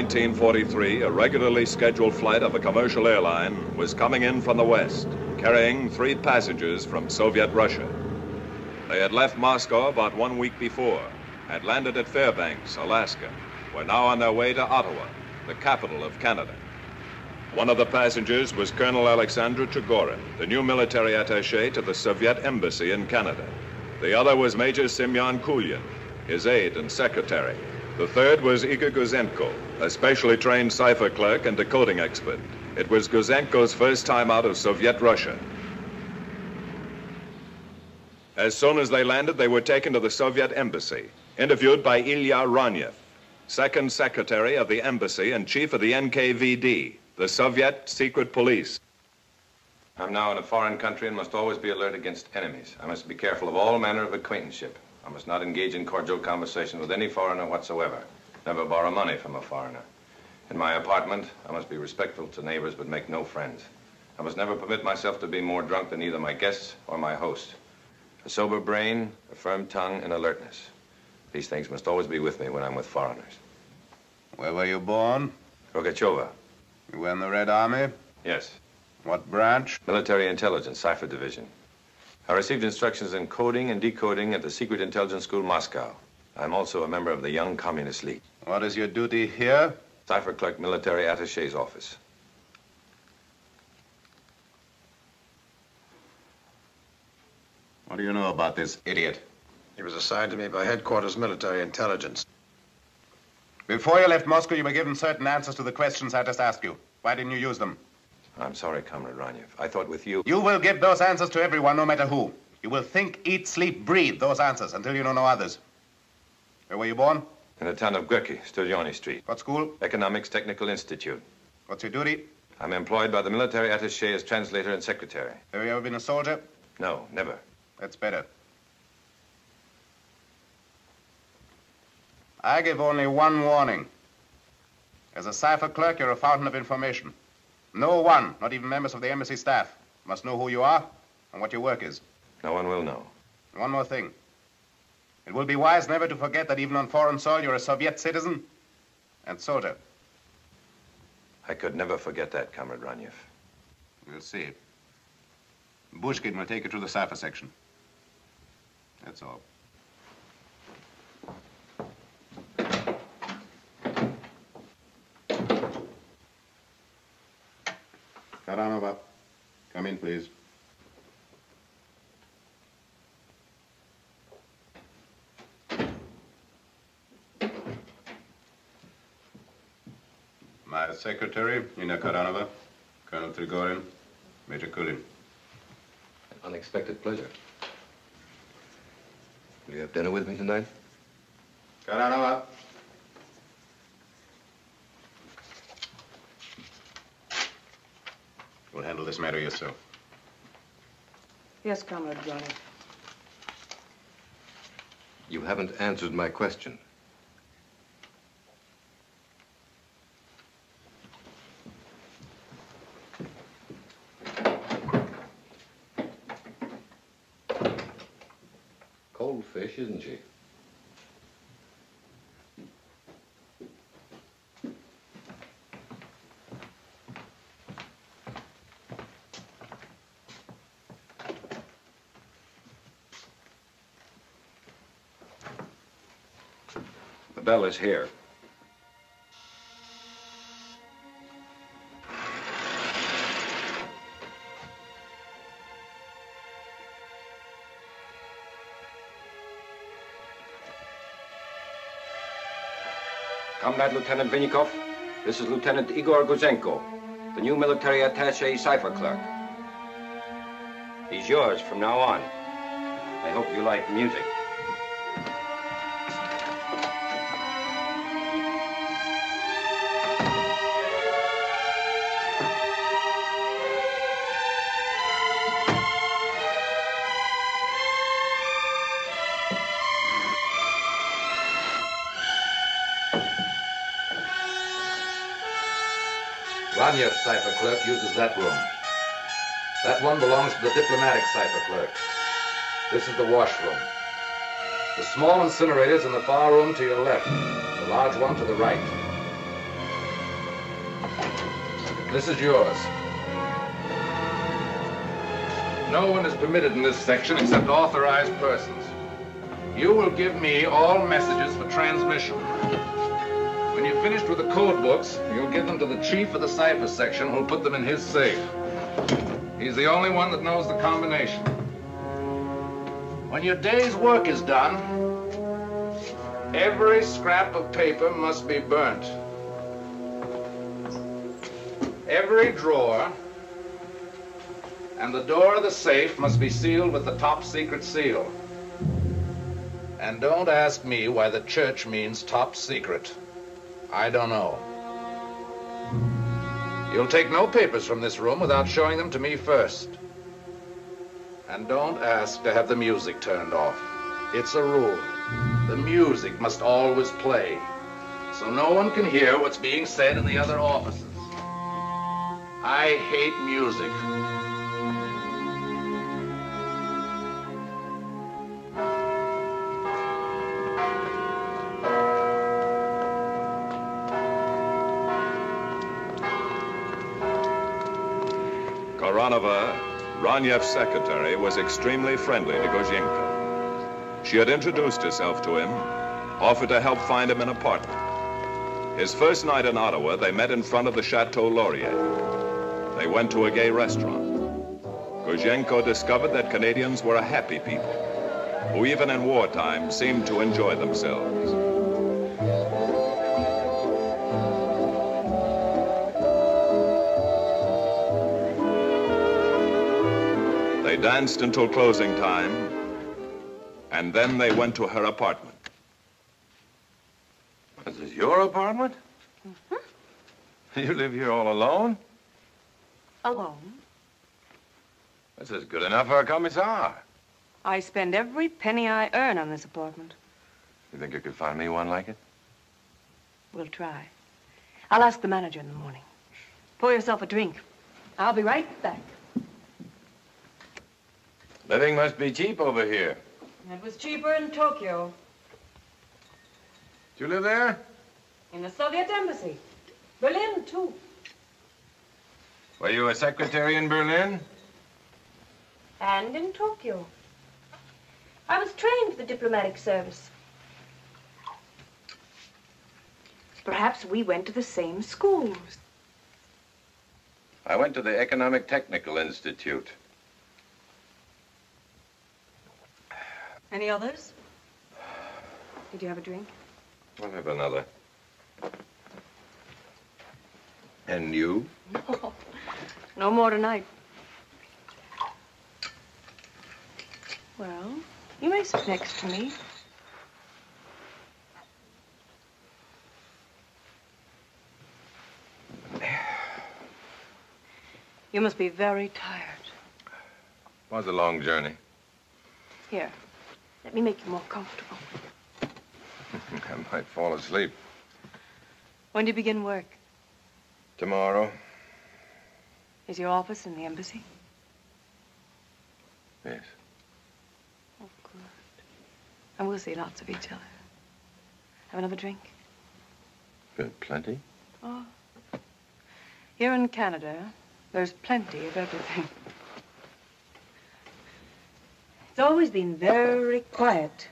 Early in 1943, a regularly scheduled flight of a commercial airline was coming in from the west, carrying three passengers from Soviet Russia. They had left Moscow about one week before, had landed at Fairbanks, Alaska, were now on their way to Ottawa, the capital of Canada. One of the passengers was Colonel Alexander Trigorin, the new military attaché to the Soviet embassy in Canada. The other was Major Semyon Kulin, his aide and secretary. The third was Igor Gouzenko, a specially trained cipher clerk and decoding expert. It was Gouzenko's first time out of Soviet Russia. As soon as they landed, they were taken to the Soviet embassy, interviewed by Ilya Ranyev, second secretary of the embassy and chief of the NKVD, the Soviet secret police. I'm now in a foreign country and must always be alert against enemies. I must be careful of all manner of acquaintanceship. I must not engage in cordial conversation with any foreigner whatsoever. Never borrow money from a foreigner. In my apartment, I must be respectful to neighbors but make no friends. I must never permit myself to be more drunk than either my guests or my host. A sober brain, a firm tongue, and alertness. These things must always be with me when I'm with foreigners. Where were you born? Rogachova. You were in the Red Army? Yes. What branch? Military Intelligence, Cipher Division. I received instructions in coding and decoding at the Secret Intelligence School, Moscow. I'm also a member of the Young Communist League. What is your duty here? Cipher Clerk, Military Attaché's office. What do you know about this idiot? He was assigned to me by Headquarters Military Intelligence. Before you left Moscow, you were given certain answers to the questions I just asked you. Why didn't you use them? I'm sorry, Comrade Ranyev. I thought with you... You will give those answers to everyone, no matter who. You will think, eat, sleep, breathe those answers until you know no others. Where were you born? In the town of Gorky, Studioni Street. What school? Economics Technical Institute. What's your duty? I'm employed by the military attaché as translator and secretary. Have you ever been a soldier? No, never. That's better. I give only one warning. As a cipher clerk, you're a fountain of information. No one, not even members of the embassy staff, must know who you are and what your work is. No one will know. One more thing. It will be wise never to forget that even on foreign soil, you're a Soviet citizen and soldier. I could never forget that, Comrade Ranyev. We'll see. Bushkin will take you to the cipher section. That's all. Karanova, come in, please. My secretary, Nina Karanova, Colonel Trigorin, Major Kulin. An unexpected pleasure. Will you have dinner with me tonight? Karanova. You'll handle this matter yourself. Yes, Comrade Johnny. You haven't answered my question. Cold fish, isn't she? The bell is here. Comrade Lieutenant Vinnikov, this is Lieutenant Igor Gouzenko, the new military attaché cipher clerk. He's yours from now on. I hope you like music. Clerk uses that room. That one belongs to the diplomatic cipher clerk. This is the washroom. The small incinerator's in the far room to your left, the large one to the right. This is yours. No one is permitted in this section except authorized persons. You will give me all messages for transmission. Code books, you'll give them to the chief of the cipher section who'll put them in his safe. He's the only one that knows the combination. When your day's work is done, every scrap of paper must be burnt. Every drawer and the door of the safe must be sealed with the top secret seal. And don't ask me why the church means top secret. I don't know. You'll take no papers from this room without showing them to me first. And don't ask to have the music turned off. It's a rule. The music must always play, so no one can hear what's being said in the other offices. I hate music. Karanova, Ranyev's secretary, was extremely friendly to Gouzenko. She had introduced herself to him, offered to help find him an apartment. His first night in Ottawa, they met in front of the Chateau Laurier. They went to a gay restaurant. Gouzenko discovered that Canadians were a happy people, who even in wartime seemed to enjoy themselves. Danced until closing time, and then they went to her apartment. This is your apartment? Mm-hmm. You live here all alone? Alone. This is good enough for a commissar. I spend every penny I earn on this apartment. You think you could find me one like it? We'll try. I'll ask the manager in the morning. Pour yourself a drink. I'll be right back. Living must be cheap over here. It was cheaper in Tokyo, Do you live there? in the Soviet embassy. Berlin, too. Were you a secretary in Berlin? And in Tokyo. I was trained for the diplomatic service. Perhaps we went to the same schools. I went to the Economic Technical Institute. Any others? Did you have a drink? I'll have another. And you? No. No more tonight. Well, you may sit next to me. You must be very tired. It Was a long journey. Here, let me make you more comfortable. I might fall asleep. When do you begin work? Tomorrow? Is your office in the embassy? Yes. Oh, good. And we'll see lots of each other. Have another drink? Good, plenty. Oh. Here in Canada, there's plenty of everything. It's always been very quiet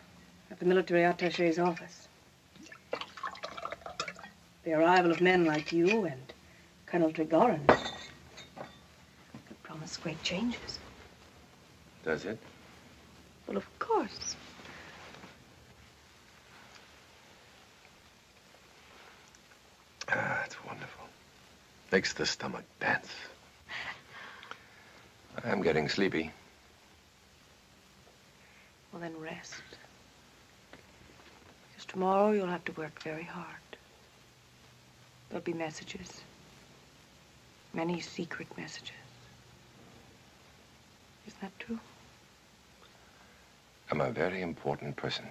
at the military attache's office. The arrival of men like you and Colonel Trigorin could promise great changes. Does it? Well, of course. Ah, it's wonderful. Makes the stomach dance. I'm getting sleepy. Well, then rest. Because tomorrow you'll have to work very hard. There'll be messages. Many secret messages. Isn't that true? I'm a very important person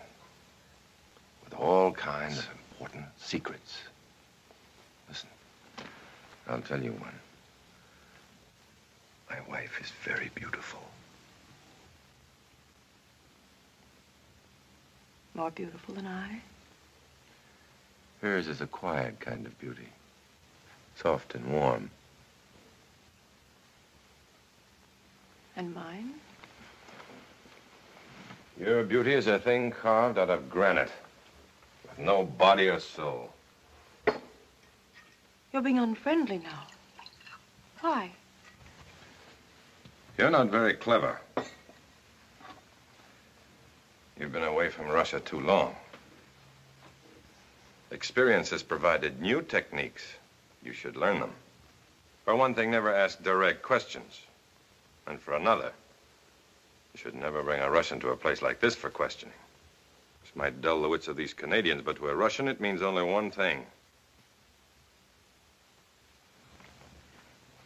with all kinds of important secrets. Listen, I'll tell you one. My wife is very beautiful. More beautiful than I? Hers is a quiet kind of beauty. soft and warm. And mine? Your beauty is a thing carved out of granite, with no body or soul. You're being unfriendly now. Why? You're not very clever. You've been away from Russia too long. Experience has provided new techniques. You should learn them. For one thing, never ask direct questions. And for another, you should never bring a Russian to a place like this for questioning. This might dull the wits of these Canadians, but to a Russian, it means only one thing.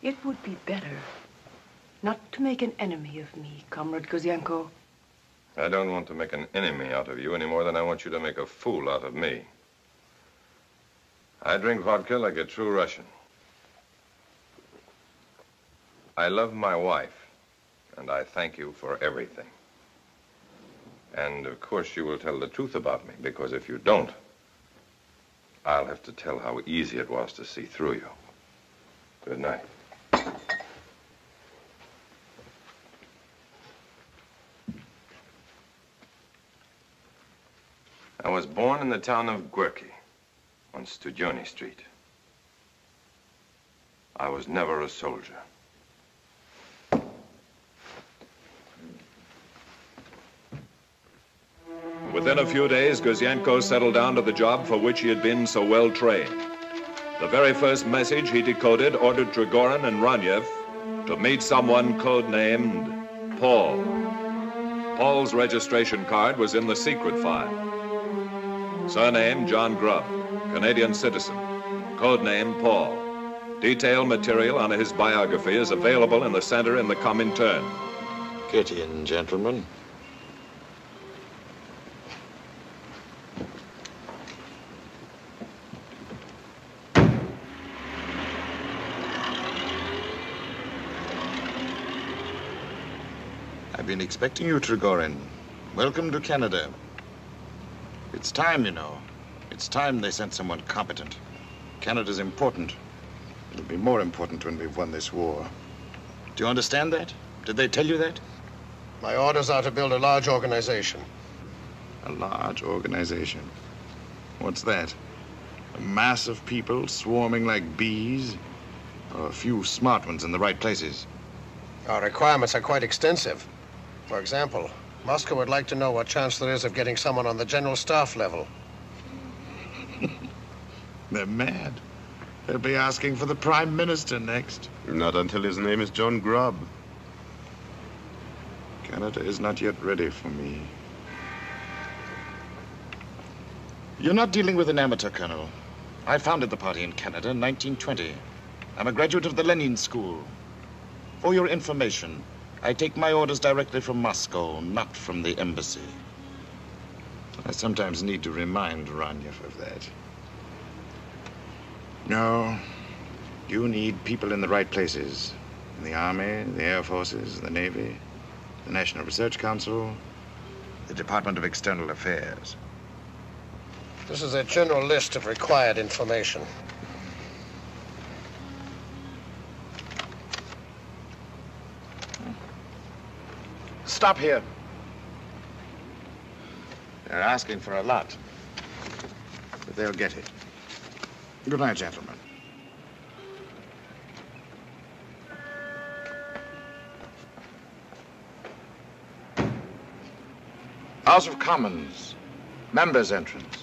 It would be better not to make an enemy of me, Comrade Gouzenko. I don't want to make an enemy out of you any more than I want you to make a fool out of me. I drink vodka like a true Russian. I love my wife, and I thank you for everything. And of course, you will tell the truth about me, because if you don't, I'll have to tell how easy it was to see through you. Good night. I was born in the town of Gorky on Studiony Street. I was never a soldier. Within a few days, Gouzenko settled down to the job for which he had been so well trained. The very first message he decoded ordered Trigorin and Ranyev to meet someone codenamed Paul. Paul's registration card was in the secret file. Surname John Grubb, Canadian citizen. Codename Paul. Detailed material on his biography is available in the center in the Comintern. Get in, gentlemen. I've been expecting you, Trigorin. Welcome to Canada. It's time, you know. It's time they sent someone competent. Canada's important. It'll be more important when we've won this war. Do you understand that? Did they tell you that? My orders are to build a large organization. A large organization. What's that? A mass of people swarming like bees? Or a few smart ones in the right places? Our requirements are quite extensive. For example, Moscow would like to know what chance there is of getting someone on the general staff level. They're mad. They'll be asking for the prime minister next. Not until his name is John Grubb. Canada is not yet ready for me. You're not dealing with an amateur, Colonel. I founded the party in Canada in 1920. I'm a graduate of the Lenin School. For your information, I take my orders directly from Moscow, not from the embassy. I sometimes need to remind Ranyev of that. No, you need people in the right places. In the Army, the Air Forces, the Navy, the National Research Council, the Department of External Affairs. This is a general list of required information. Stop here. They're asking for a lot. But they'll get it. Good night, gentlemen. House of Commons. Members' entrance.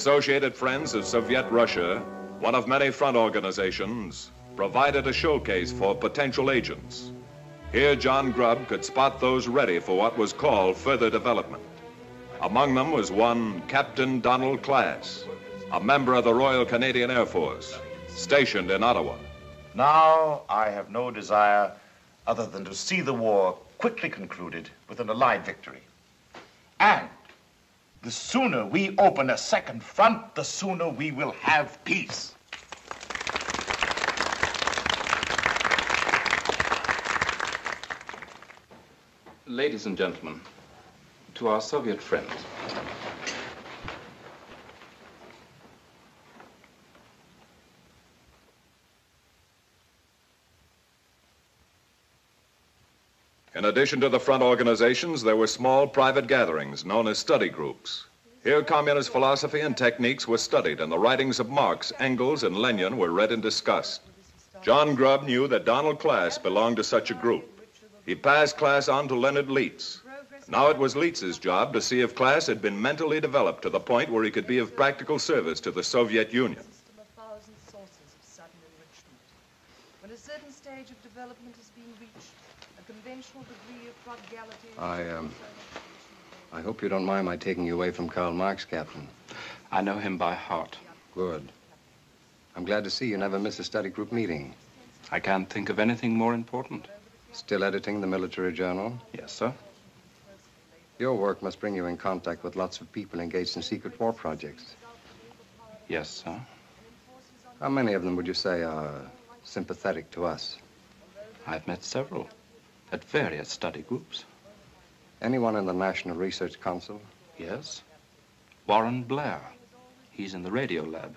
Associated Friends of Soviet Russia, one of many front organizations, provided a showcase for potential agents. Here, John Grubb could spot those ready for what was called further development. Among them was one Captain Donald Class, a member of the Royal Canadian Air Force, stationed in Ottawa. Now I have no desire other than to see the war quickly concluded with an Allied victory. And the sooner we open a second front, the sooner we will have peace. Ladies and gentlemen, to our Soviet friends, addition to the front organizations, there were small private gatherings known as study groups. Here, communist philosophy and techniques were studied, and the writings of Marx, Engels, and Lenin were read and discussed. John Grubb knew that Donald Class belonged to such a group. He passed Class on to Leonard Leitz. Now it was Leitz's job to see if Class had been mentally developed to the point where he could be of practical service to the Soviet Union. a certain stage of development has been reached, a conventional. I, um, I hope you don't mind my taking you away from Karl Marx, Captain. I know him by heart. Good. I'm glad to see you never miss a study group meeting. I can't think of anything more important. Still editing the military journal? Yes, sir. Your work must bring you in contact with lots of people engaged in secret war projects. Yes, sir. How many of them would you say are sympathetic to us? I've met several at various study groups. Anyone in the National Research Council? Yes. Warren Blair. He's in the radio lab.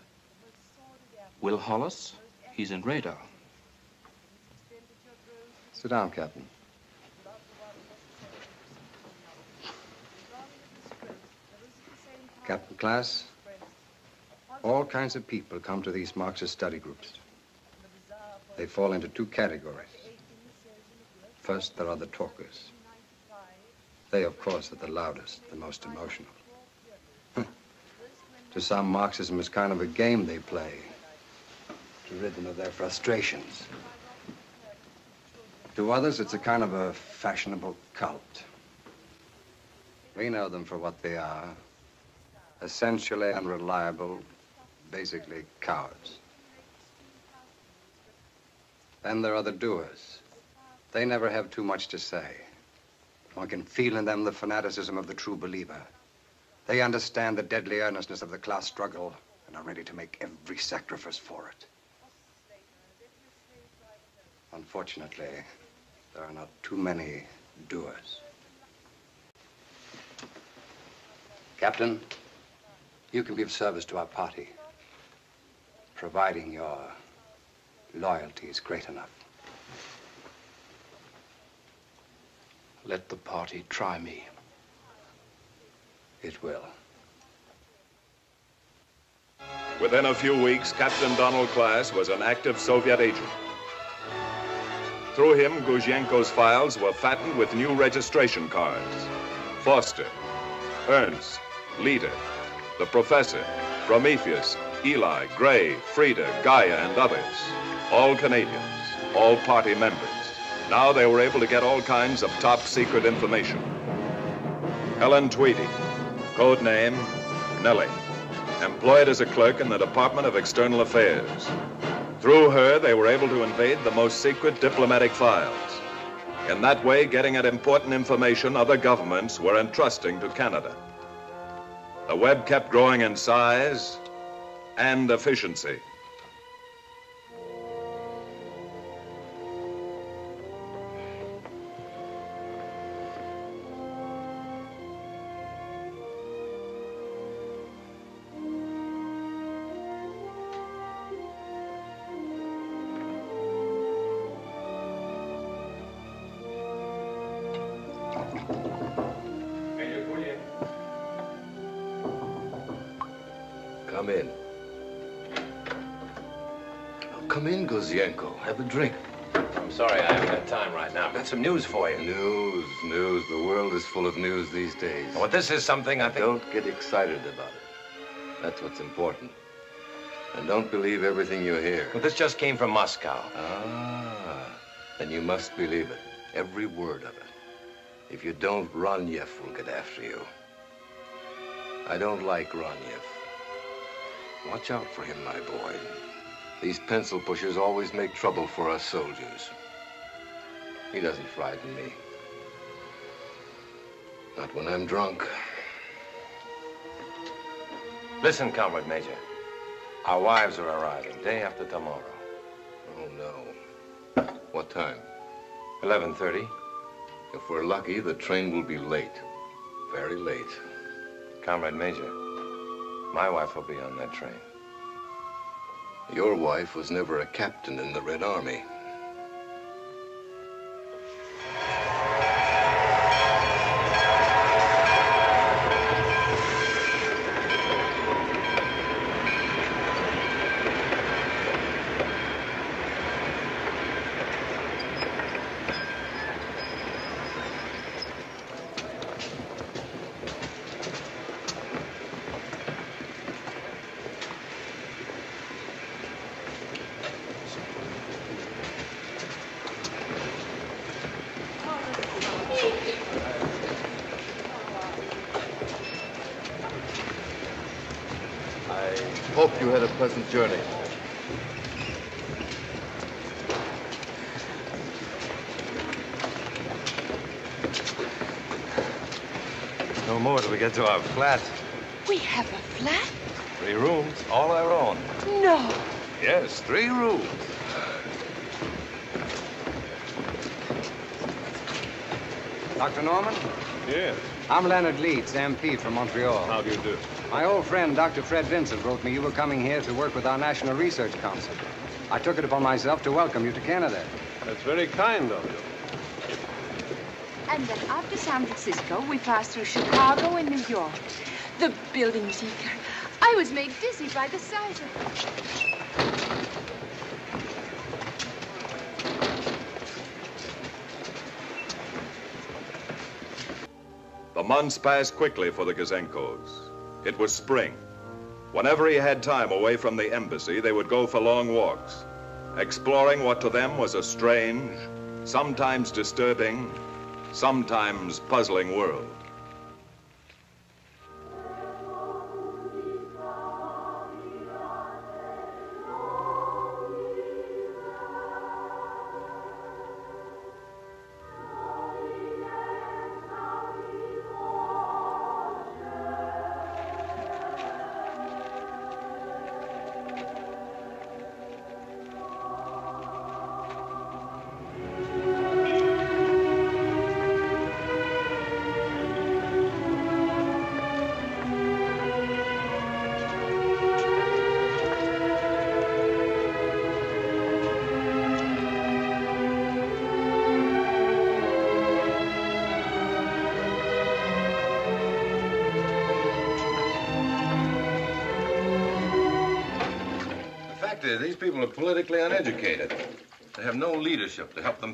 Will Hollis. He's in radar. Sit down, Captain. Captain Class, all kinds of people come to these Marxist study groups. They fall into two categories. First, there are the talkers. They, of course, are the loudest, the most emotional. to some, Marxism is kind of a game they play to rid them of their frustrations. To others, it's a kind of a fashionable cult. We know them for what they are essentially unreliable, basically cowards. Then there are the doers. They never have too much to say. One can feel in them the fanaticism of the true believer. They understand the deadly earnestness of the class struggle and are ready to make every sacrifice for it. Unfortunately, there are not too many doers. Captain, you can be of service to our party, providing your loyalty is great enough. Let the party try me. It will. Within a few weeks, Captain Donald Class was an active Soviet agent. Through him, Gouzenko's files were fattened with new registration cards. Foster, Ernst, Leader, the Professor, Prometheus, Eli, Gray, Frida, Gaia, and others. All Canadians, all party members. Now they were able to get all kinds of top secret information. Helen Tweedy, code name Nellie, employed as a clerk in the Department of External Affairs. Through her, they were able to invade the most secret diplomatic files. In that way, getting at important information other governments were entrusting to Canada. The web kept growing in size and efficiency. Come. Have a drink. I'm sorry, I haven't got time right now. I've got some news for you. News, news. The world is full of news these days. Well, this is something I think... Don't get excited about it. That's what's important. And don't believe everything you hear. But this just came from Moscow. Ah, then you must believe it. Every word of it. If you don't, Ronyev will get after you. I don't like Ronyev. Watch out for him, my boy. These pencil pushers always make trouble for us soldiers. He doesn't frighten me. Not when I'm drunk. Listen, Comrade Major. Our wives are arriving day after tomorrow. Oh, no. What time? 11.30. If we're lucky, the train will be late. Very late. Comrade Major, my wife will be on that train. Your wife was never a captain in the Red Army. I hope you had a pleasant journey. No more till we get to our flat. We have a flat? Three rooms, all our own. No. Yes, three rooms. Dr. Norman? Yes. I'm Leonard Leitz, MP from Montreal. How do you do? My old friend, Dr. Fred Vincent, wrote me you were coming here to work with our National Research Council. I took it upon myself to welcome you to Canada. That's very kind of you. And then after San Francisco, we passed through Chicago and New York. The buildings Igor. I was made dizzy by the size of them. The months passed quickly for the Gouzenkos. It was spring. Whenever he had time away from the embassy, they would go for long walks, exploring what to them was a strange, sometimes disturbing, sometimes puzzling world.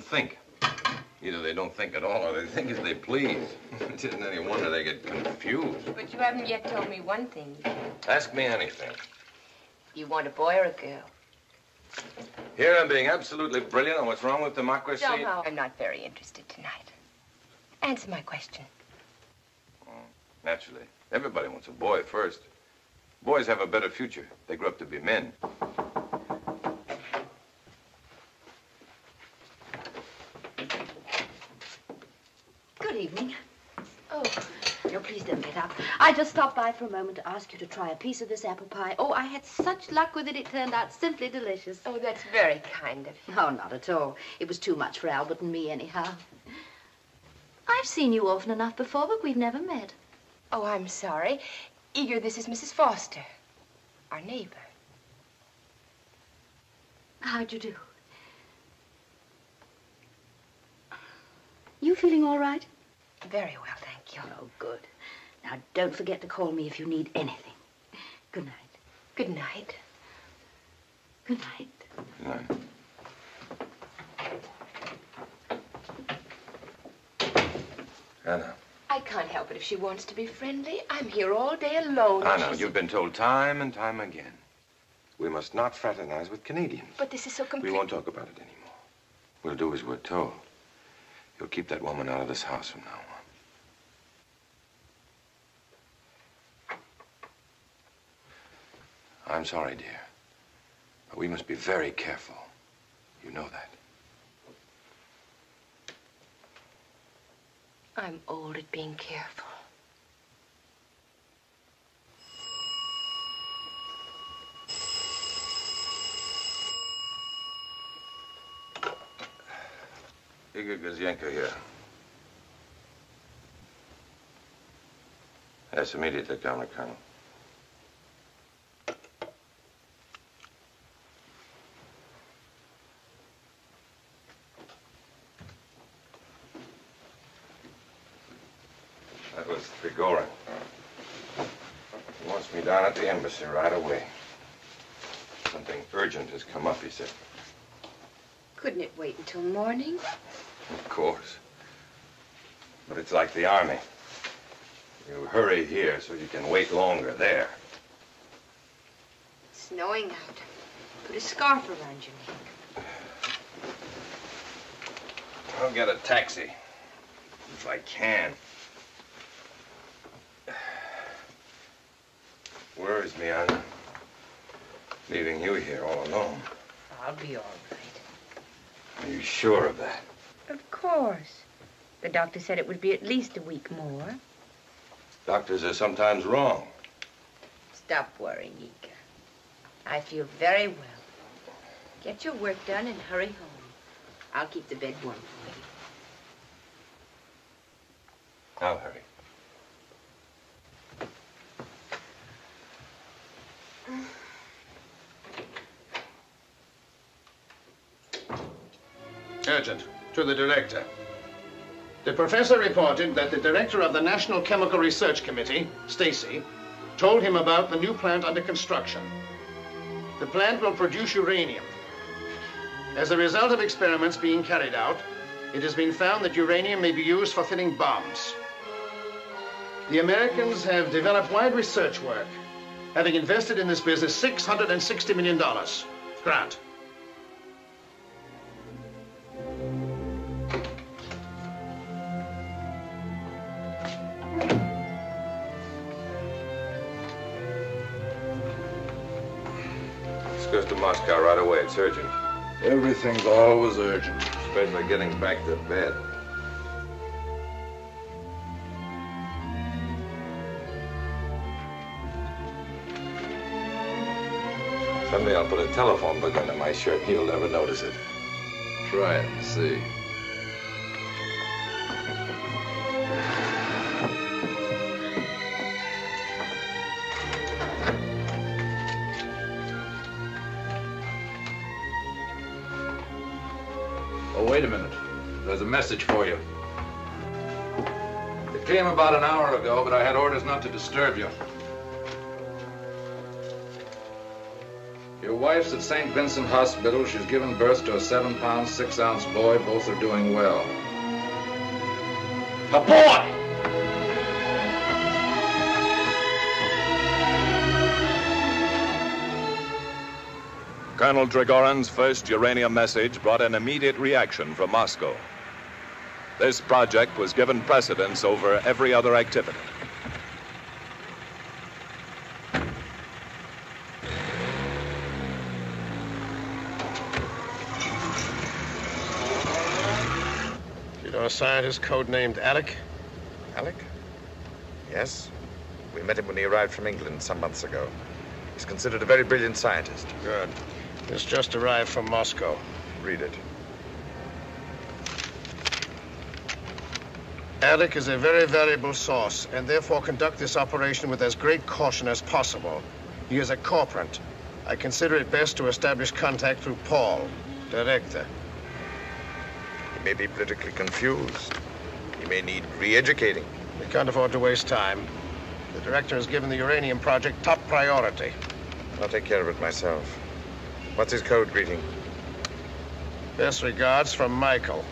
Think. Either they don't think at all or they think as they please. it isn't any wonder they get confused. But you haven't yet told me one thing. Ask me anything. You want a boy or a girl? Here I'm being absolutely brilliant on what's wrong with democracy. Somehow I'm not very interested tonight. Answer my question. Naturally. Everybody wants a boy first. Boys have a better future. They grow up to be men. Evening. Oh, no, please don't get up. I just stopped by for a moment to ask you to try a piece of this apple pie. Oh, I had such luck with it. It turned out simply delicious. Oh, that's very kind of you. Oh, not at all. It was too much for Albert and me, anyhow. I've seen you often enough before, but we've never met. Oh, I'm sorry. Igor, this is Mrs. Foster, our neighbor. How'd you do? You feeling all right? Very well, thank you. Oh, good. Now, don't forget to call me if you need anything. Good night. Good night. Good night. Good night. Anna. I can't help it if she wants to be friendly. I'm here all day alone. Anna, She's- you've been told time and time again. We must not fraternize with Canadians. But this is so We won't talk about it anymore. We'll do as we're told. You'll keep that woman out of this house from now on. I'm sorry, dear. But we must be very careful. You know that. I'm old at being careful. Igor Gouzenko here. Yes, immediately, Comrade Colonel. That was Trigorin. He wants me down at the embassy right away. Something urgent has come up, he said. Couldn't it wait until morning? Of course. But it's like the army. You hurry here so you can wait longer there. It's snowing out. Put a scarf around your neck. I'll get a taxi. If I can. Worries me I'm leaving you here all alone. I'll be all right. Are you sure of that? Of course. The doctor said it would be at least a week more. Doctors are sometimes wrong. Stop worrying, Ika. I feel very well. Get your work done and hurry home. I'll keep the bed warm for you. I'll hurry. Urgent. To the director. The professor reported that the director of the National Chemical Research Committee, Stacy, told him about the new plant under construction. The plant will produce uranium. As a result of experiments being carried out, it has been found that uranium may be used for thinning bombs. The Americans have developed wide research work, having invested in this business $660 million. Grant. Urgent. Everything's always urgent. Especially getting back to bed. Someday I'll put a telephone book under my shirt and you'll never notice it. Try it and see. Message for you. It came about an hour ago, but I had orders not to disturb you. Your wife's at St. Vincent Hospital. She's given birth to a seven pound, six ounce boy. Both are doing well. A boy! Colonel Trigorin's first uranium message brought an immediate reaction from Moscow. This project was given precedence over every other activity. You know a scientist codenamed Alec? Alec? Yes. We met him when he arrived from England some months ago. He's considered a very brilliant scientist. Good. This just arrived from Moscow. Read it. Alec is a very valuable source, and therefore conduct this operation with as great caution as possible. He is a corporant. I consider it best to establish contact through Paul, director. He may be politically confused. He may need re-educating. We can't afford to waste time. The director has given the uranium project top priority. I'll take care of it myself. What's his code greeting? Best regards from Michael.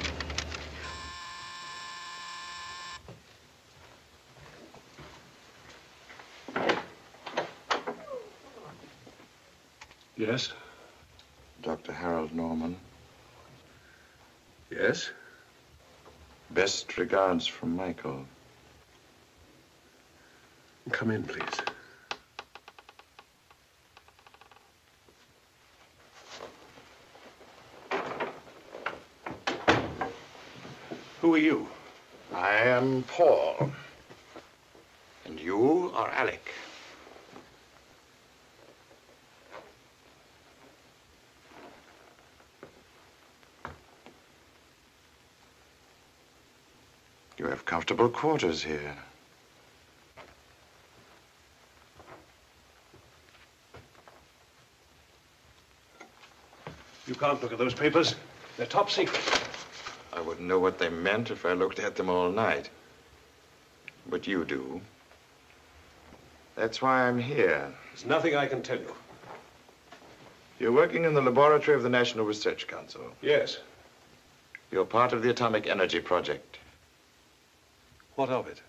Yes? Dr. Harold Norman. Yes? Best regards from Michael. Come in, please. Who are you? I am Paul. And you are Alec. You have comfortable quarters here. You can't look at those papers. They're top secret. I wouldn't know what they meant if I looked at them all night. But you do. That's why I'm here. There's nothing I can tell you. You're working in the laboratory of the National Research Council. Yes. You're part of the Atomic Energy Project. What of it?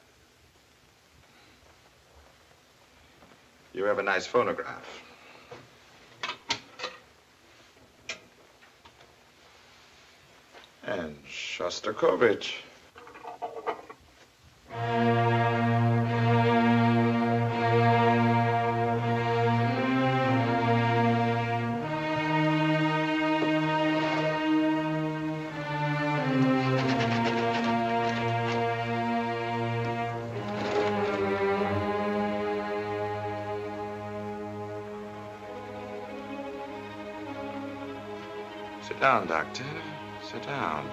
You have a nice phonograph. And Shostakovich. Doctor. Sit down.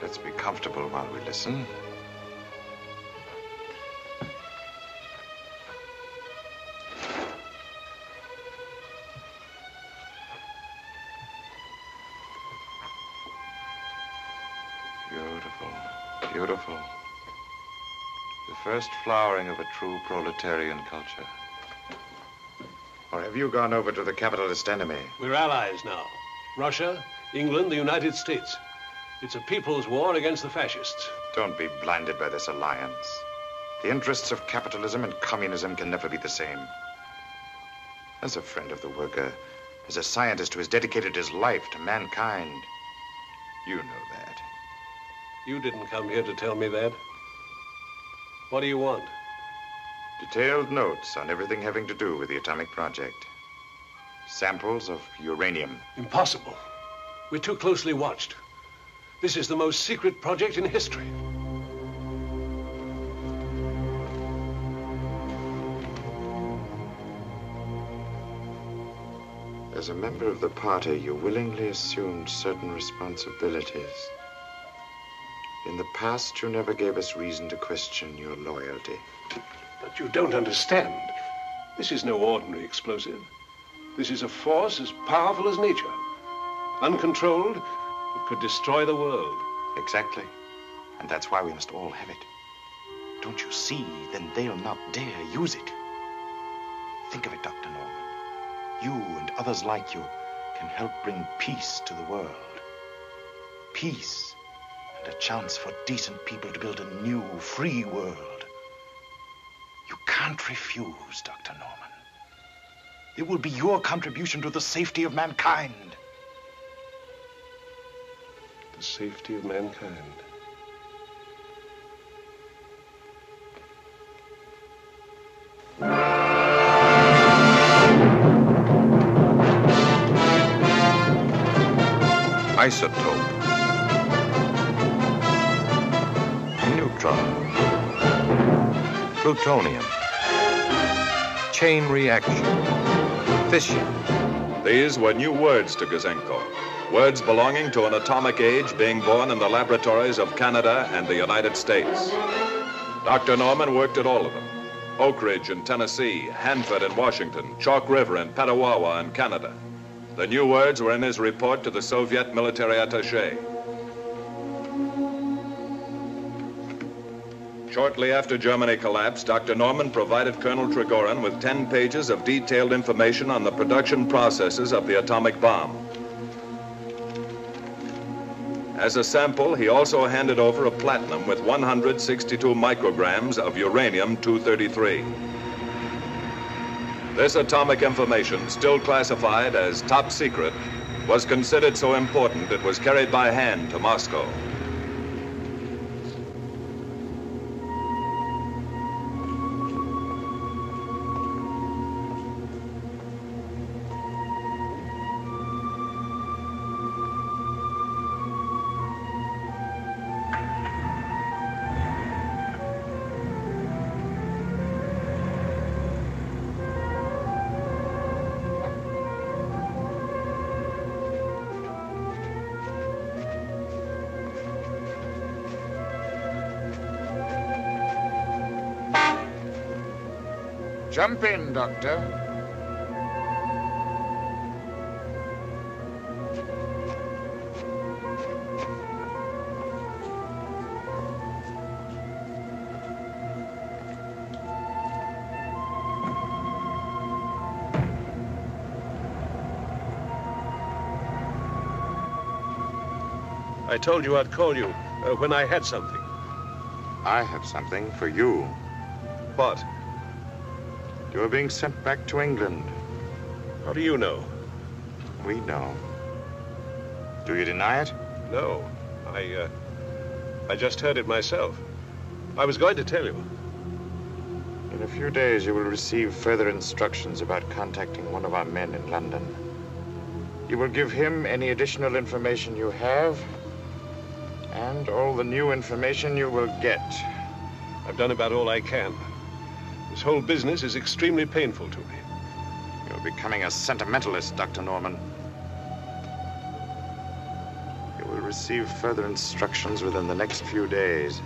Let's be comfortable while we listen. Beautiful, beautiful. The first flowering of a true proletarian culture. Or have you gone over to the capitalist enemy? We're allies now. Russia, England, the United States. It's a people's war against the fascists. Don't be blinded by this alliance. The interests of capitalism and communism can never be the same. As a friend of the worker, as a scientist who has dedicated his life to mankind, you know that. You didn't come here to tell me that. What do you want? Detailed notes on everything having to do with the atomic project. Samples of uranium. Impossible. We're too closely watched. This is the most secret project in history. As a member of the party, you willingly assumed certain responsibilities. In the past, you never gave us reason to question your loyalty. But you don't understand. This is no ordinary explosive. This is a force as powerful as nature. Uncontrolled, it could destroy the world. Exactly. And that's why we must all have it. Don't you see? Then they'll not dare use it. Think of it, Dr. Norman. You and others like you can help bring peace to the world. Peace and a chance for decent people to build a new, free world. You can't refuse, Dr. Norman. It will be your contribution to the safety of mankind. The safety of mankind. Isotope. Neutron. Plutonium. Chain reaction. Fission. These were new words to Gouzenko. Words belonging to an atomic age being born in the laboratories of Canada and the United States. Dr. Norman worked at all of them. Oak Ridge in Tennessee, Hanford in Washington, Chalk River in Petawawa in Canada. The new words were in his report to the Soviet military attaché. Shortly after Germany collapsed, Dr. Norman provided Colonel Trigorin with 10 pages of detailed information on the production processes of the atomic bomb. As a sample, he also handed over a platinum with 162 micrograms of uranium-233. This atomic information, still classified as top secret, was considered so important it was carried by hand to Moscow. Jump in, Doctor. I told you I'd call you uh, when I had something. I have something for you. What? You are being sent back to England. How do you know? We know. Do you deny it? No. I, uh, I just heard it myself. I was going to tell you. In a few days, you will receive further instructions about contacting one of our men in London. You will give him any additional information you have, and all the new information you will get. I've done about all I can. This whole business is extremely painful to me. You're becoming a sentimentalist, Dr. Norman. You will receive further instructions within the next few days.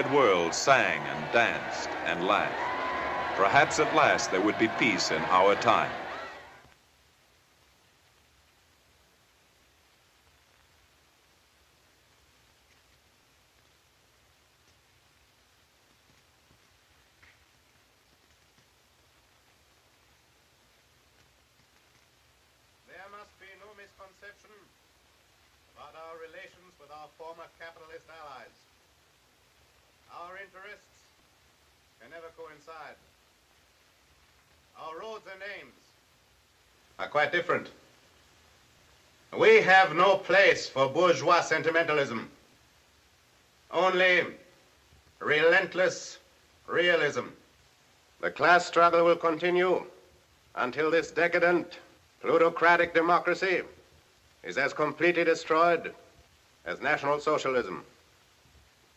Tired world sang and danced and laughed. Perhaps at last there would be peace in our time. There must be no misconception about our relations with our former capitalist allies. Our interests can never coincide. Our roads and aims are quite different. We have no place for bourgeois sentimentalism. Only relentless realism. The class struggle will continue until this decadent, plutocratic democracy is as completely destroyed as National Socialism.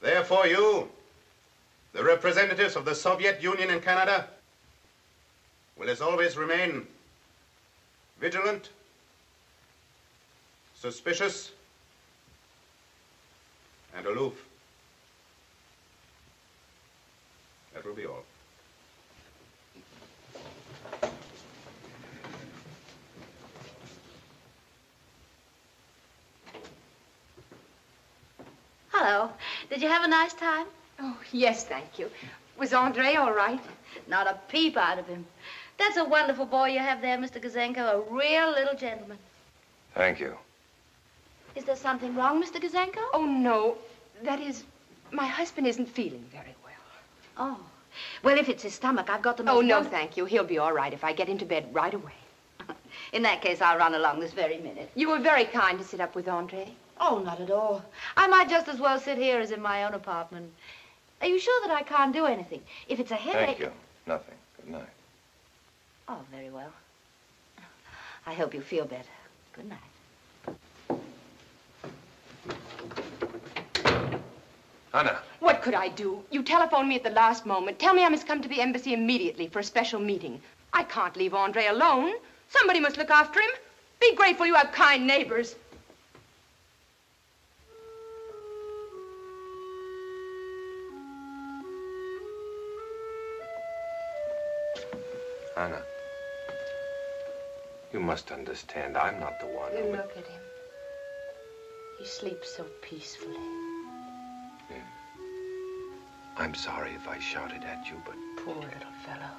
Therefore, you, the representatives of the Soviet Union in Canada, will as always remain vigilant, suspicious, and aloof. That will be all. Hello. Did you have a nice time? Oh, yes, thank you. Was Andre all right? Not a peep out of him. That's a wonderful boy you have there, Mr. Gouzenko. A real little gentleman. Thank you. Is there something wrong, Mr. Gouzenko? Oh, no. That is, my husband isn't feeling very well. Oh. Well, if it's his stomach, I've got the oh, most Oh, no, thank you. He'll be all right if I get into bed right away. In that case, I'll run along this very minute. You were very kind to sit up with Andre. Oh, not at all. I might just as well sit here as in my own apartment. Are you sure that I can't do anything? If it's a headache... Thank you. Nothing. Good night. Oh, very well. I hope you feel better. Good night. Anna. What could I do? You telephoned me at the last moment. Tell me I must come to the embassy immediately for a special meeting. I can't leave Andre alone. Somebody must look after him. Be grateful you have kind neighbors. Anna you must understand, I'm not the one. You look at him. He sleeps so peacefully. I'm sorry if I shouted at you, but Poor little fellow.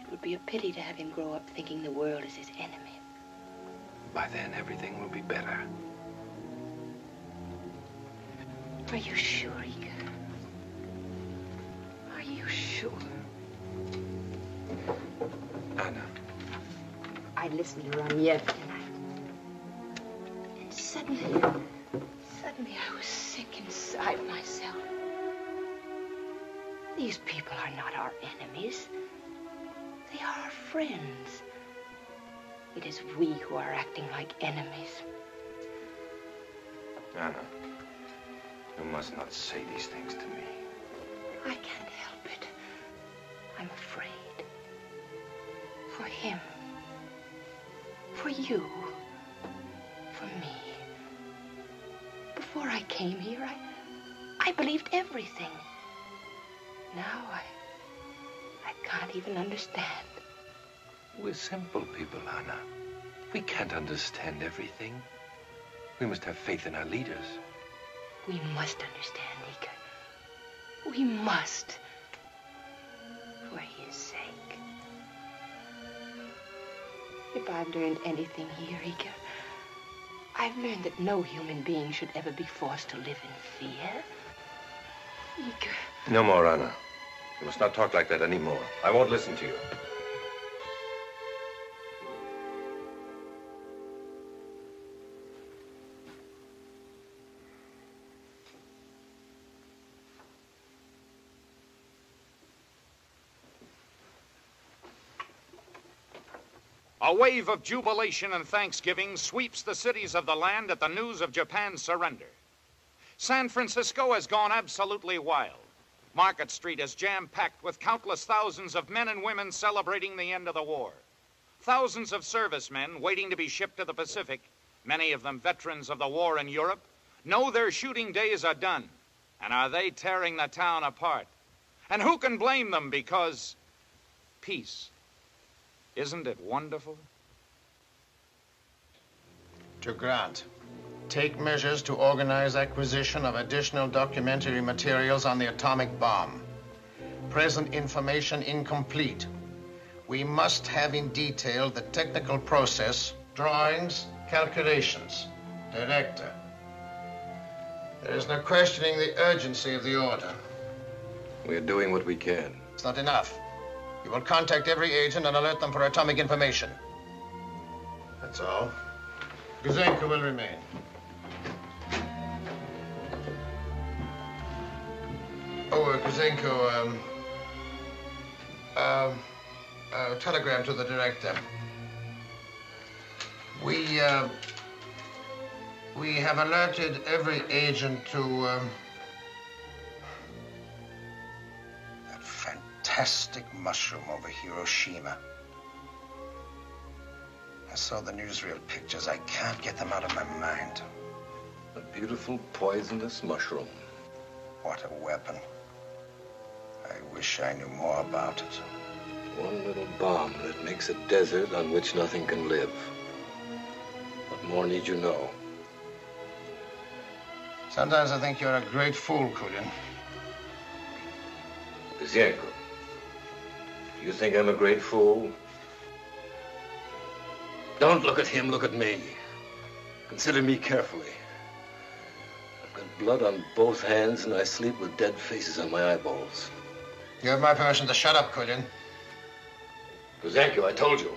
It would be a pity to have him grow up thinking the world is his enemy. by then everything will be better. Are you sure, Igor? Are you sure? Anna. I listened to Ramiev tonight. And suddenly, suddenly I was sick inside myself. These people are not our enemies. They are our friends. It is we who are acting like enemies. Anna, you must not say these things to me. I can't help it. I'm afraid. For him. For you. For me. Before I came here, I, I believed everything. Now I, I can't even understand. We're simple people, Anna. We can't understand everything. We must have faith in our leaders. We must understand, Igor. We must. If I've learned anything here, Igor, I've learned that no human being should ever be forced to live in fear. Igor. No more, Anna. You must not talk like that anymore. I won't listen to you. Wave of jubilation and thanksgiving sweeps the cities of the land at the news of Japan's surrender. San Francisco has gone absolutely wild. Market Street is jam packed with countless thousands of men and women celebrating the end of the war. Thousands of servicemen waiting to be shipped to the Pacific, many of them veterans of the war in Europe, know their shooting days are done. And are they tearing the town apart? And who can blame them because peace isn't it wonderful? To Grant, take measures to organize acquisition of additional documentary materials on the atomic bomb. Present information incomplete. We must have in detail the technical process, drawings, calculations. Director. There is no questioning the urgency of the order. We are doing what we can. It's not enough. You will contact every agent and alert them for atomic information. That's all. Gouzenko will remain. Oh, uh, um, um, uh, telegram to the director. We, uh, we have alerted every agent to, um, that fantastic mushroom over Hiroshima. I saw the newsreel pictures. I can't get them out of my mind. A beautiful poisonous mushroom. What a weapon. I wish I knew more about it. One little bomb that makes a desert on which nothing can live. What more need you know? Sometimes I think you're a great fool, Kulin. Zienko, you think I'm a great fool? Don't look at him, look at me. Consider me carefully. I've got blood on both hands and I sleep with dead faces on my eyeballs. You have my permission to shut up, Kulin. Gouzenko, I told you.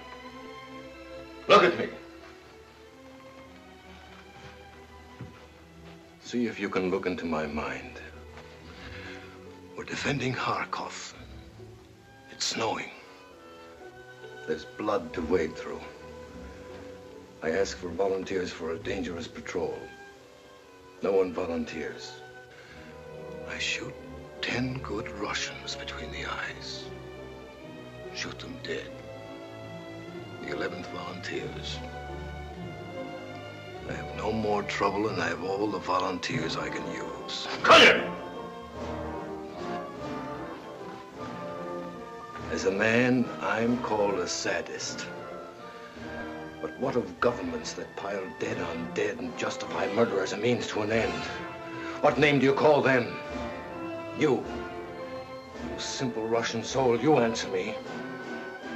Look at me. See if you can look into my mind. We're defending Kharkov. It's snowing. There's blood to wade through. I ask for volunteers for a dangerous patrol. No one volunteers. I shoot ten good Russians between the eyes. Shoot them dead. The 11th volunteers. I have no more trouble and I have all the volunteers I can use. Cut him! As a man, I'm called a sadist. But what of governments that pile dead on dead and justify murder as a means to an end? What name do you call them? You. You simple Russian soul, you answer me.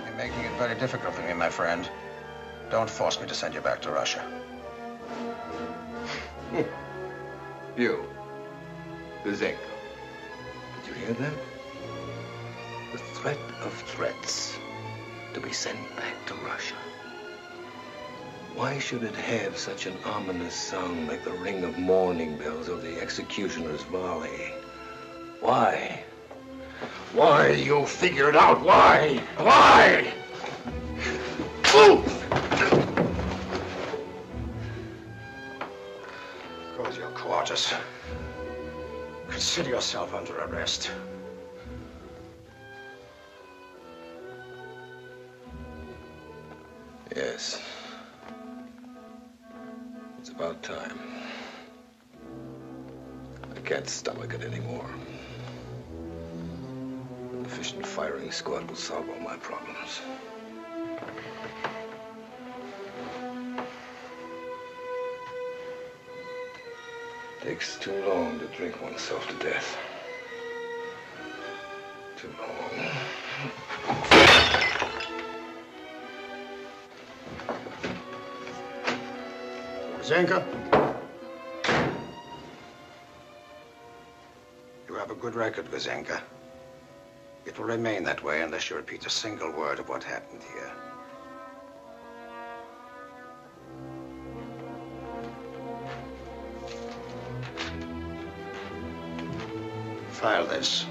You're making it very difficult for me, my friend. Don't force me to send you back to Russia. You. Gouzenko. Did you hear that? The threat of threats to be sent back to Russia. Why should it have such an ominous sound like the ring of mourning bells or the executioner's volley? Why? Why? You figure it out. Why? Why? Go to your quarters. Consider yourself under arrest. Yes. About time. I can't stomach it anymore. An efficient firing squad will solve all my problems. Takes too long to drink oneself to death. Zenka? You have a good record, Vizenka. It will remain that way unless you repeat a single word of what happened here. File this.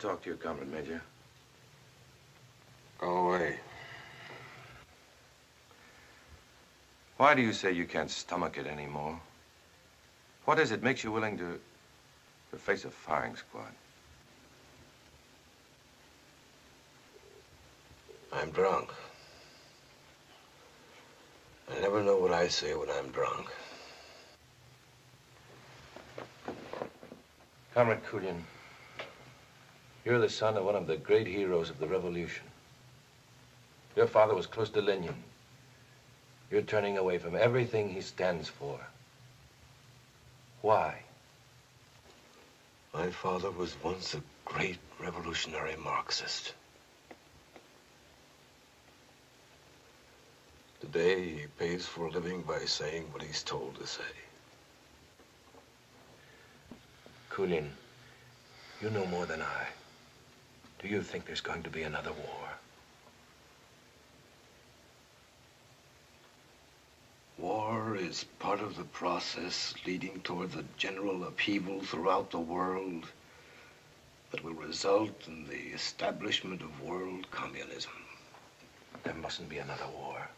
To talk to you, Comrade Major. Go away. Why do you say you can't stomach it anymore? What is it makes you willing to, to face a firing squad? I'm drunk. I never know what I say when I'm drunk. Comrade Kulin, you're the son of one of the great heroes of the revolution. Your father was close to Lenin. You're turning away from everything he stands for. Why? My father was once a great revolutionary Marxist. Today, he pays for a living by saying what he's told to say. Kulin, you know more than I. Do you think there's going to be another war? War is part of the process leading toward a general upheaval throughout the world that will result in the establishment of world communism. There mustn't be another war.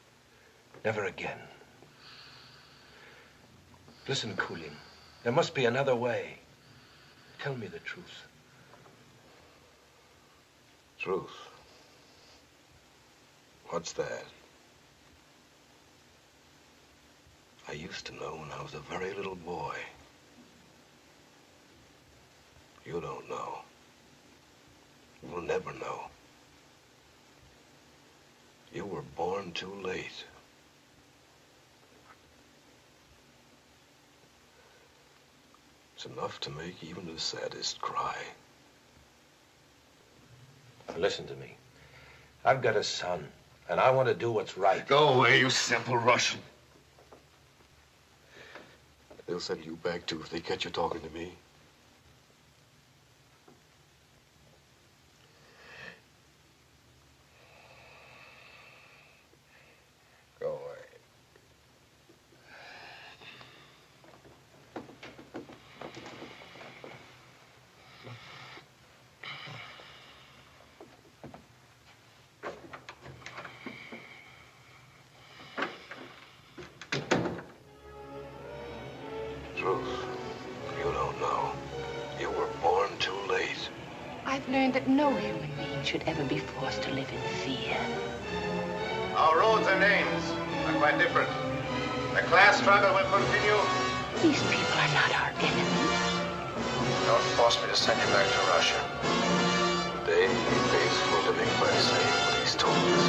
Never again. Listen, Kulin. There must be another way. Tell me the truth. Truth? What's that? I used to know when I was a very little boy. You don't know. You'll never know. You were born too late. It's enough to make even the saddest cry. Listen to me. I've got a son, and I want to do what's right. Go away, you simple Russian. They'll send you back, too, if they catch you talking to me. Should ever be forced to live in fear. Our roads and names are quite different. The class struggle will continue. These people are not our enemies. Don't force me to send you back to Russia. Today, he pays for living by saying what he's told us.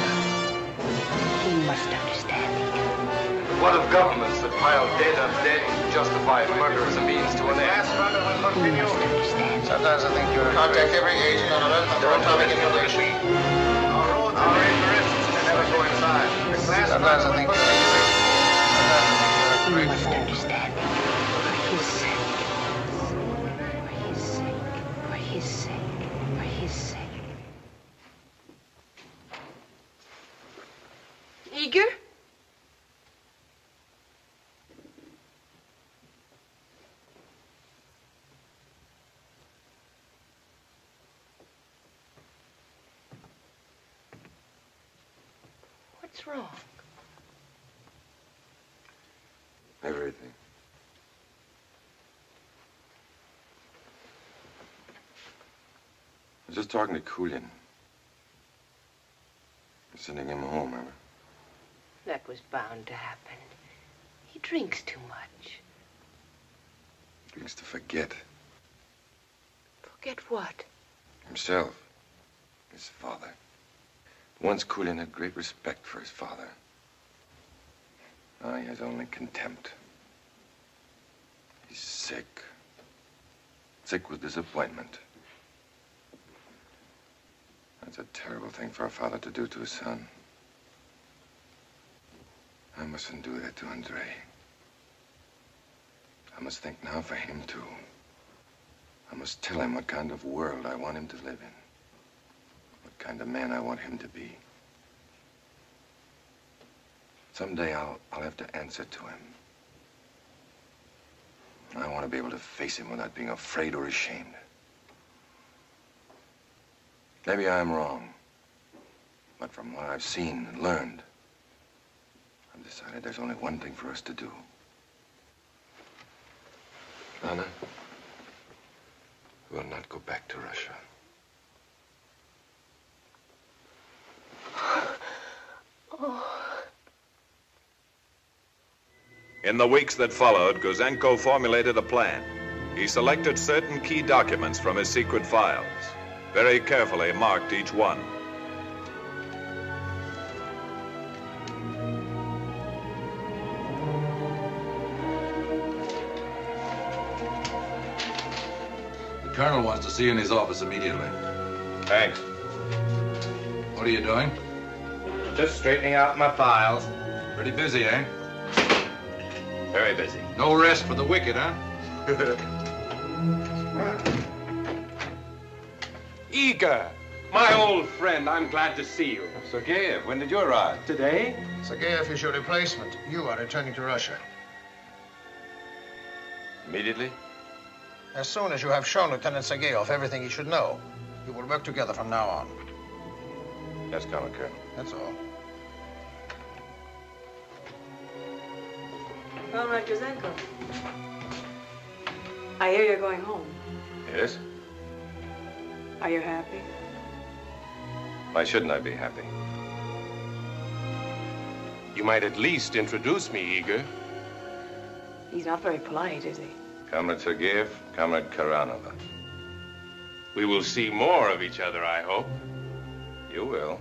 He must understand, Igor. What of governments that pile debt on dead to justify murder as a means to an end? Sometimes I think you're... Contact every agent on Earth for atomic annihilation. Our roads, our interests can never. The class Sometimes I think Everything. I was just talking to Kulin. Sending him home, remember? That was bound to happen. He drinks too much. He drinks to forget Forget what? himself, his father. Once Kulin had great respect for his father. He has only contempt. He's sick. Sick with disappointment. That's a terrible thing for a father to do to his son. I mustn't do that to Andre. I must think now for him, too. I must tell him what kind of world I want him to live in. What kind of man I want him to be. Someday I'll, I'll have to answer to him. I want to be able to face him without being afraid or ashamed. Maybe I'm wrong. But from what I've seen and learned, I've decided there's only one thing for us to do. Anna, we'll not go back to Russia. Oh. In the weeks that followed, Gouzenko formulated a plan. He selected certain key documents from his secret files, very carefully marked each one. The colonel wants to see you in his office immediately. Thanks. What are you doing? Just straightening out my files. Pretty busy, eh? Very busy. No rest for the wicked, huh? Igor, my old friend, I'm glad to see you. Sergeyev, when did you arrive? Today? Sergeyev is your replacement. You are returning to Russia. Immediately? As soon as you have shown Lieutenant Sergeyev everything he should know, you will work together from now on. Yes, Comrade Colonel. That's all. Comrade Gouzenko. I hear you're going home. Yes? Are you happy? Why shouldn't I be happy? You might at least introduce me, Igor. He's not very polite, is he? Comrade Sergeyev, Comrade Karanova. We will see more of each other, I hope. You will.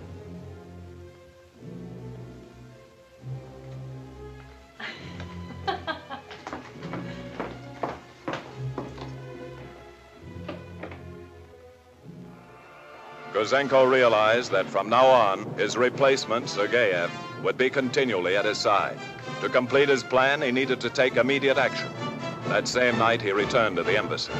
Gouzenko realized that from now on, his replacement, Sergeyev, would be continually at his side. To complete his plan, he needed to take immediate action. That same night, he returned to the embassy.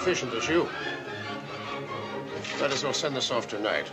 Efficient as you. Might as well send this off tonight.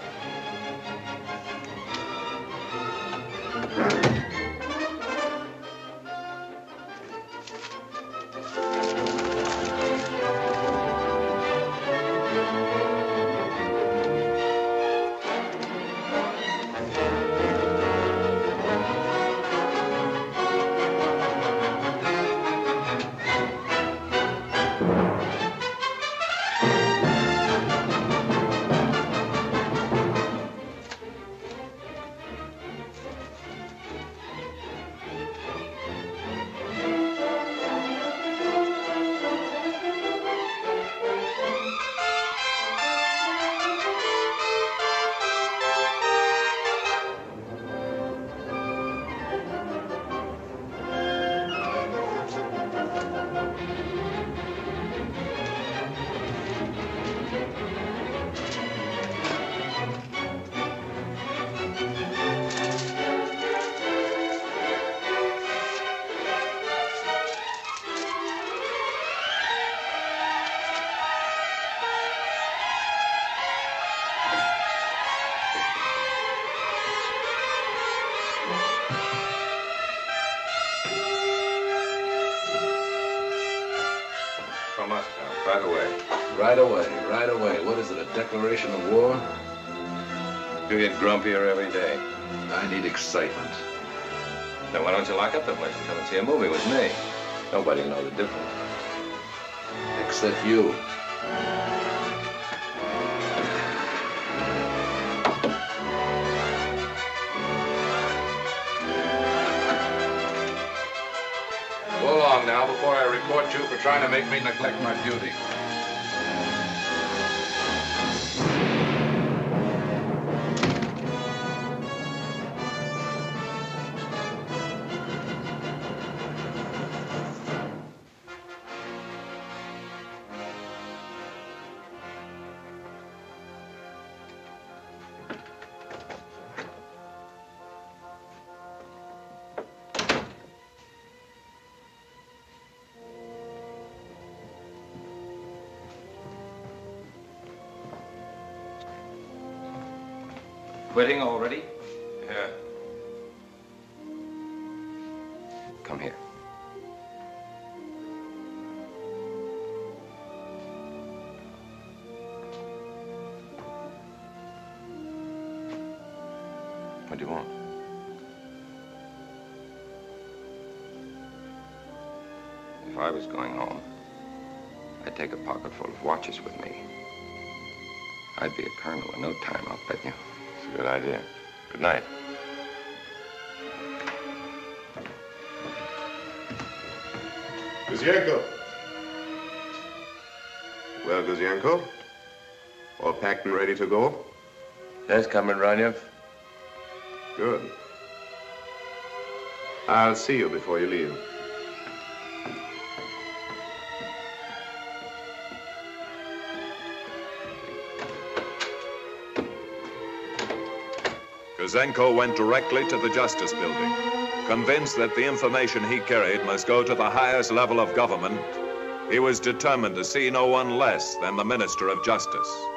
Right away, right away. What is it, a declaration of war? You get grumpier every day. I need excitement. Then why don't you lock up the place and come and see a movie with me? Nobody will know the difference. Except you. Go along now before I report you for trying to make me neglect my duty. To go? Yes, Comrade Ranyev. Good. I'll see you before you leave. Gouzenko went directly to the Justice Building. Convinced that the information he carried must go to the highest level of government, he was determined to see no one less than the Minister of Justice.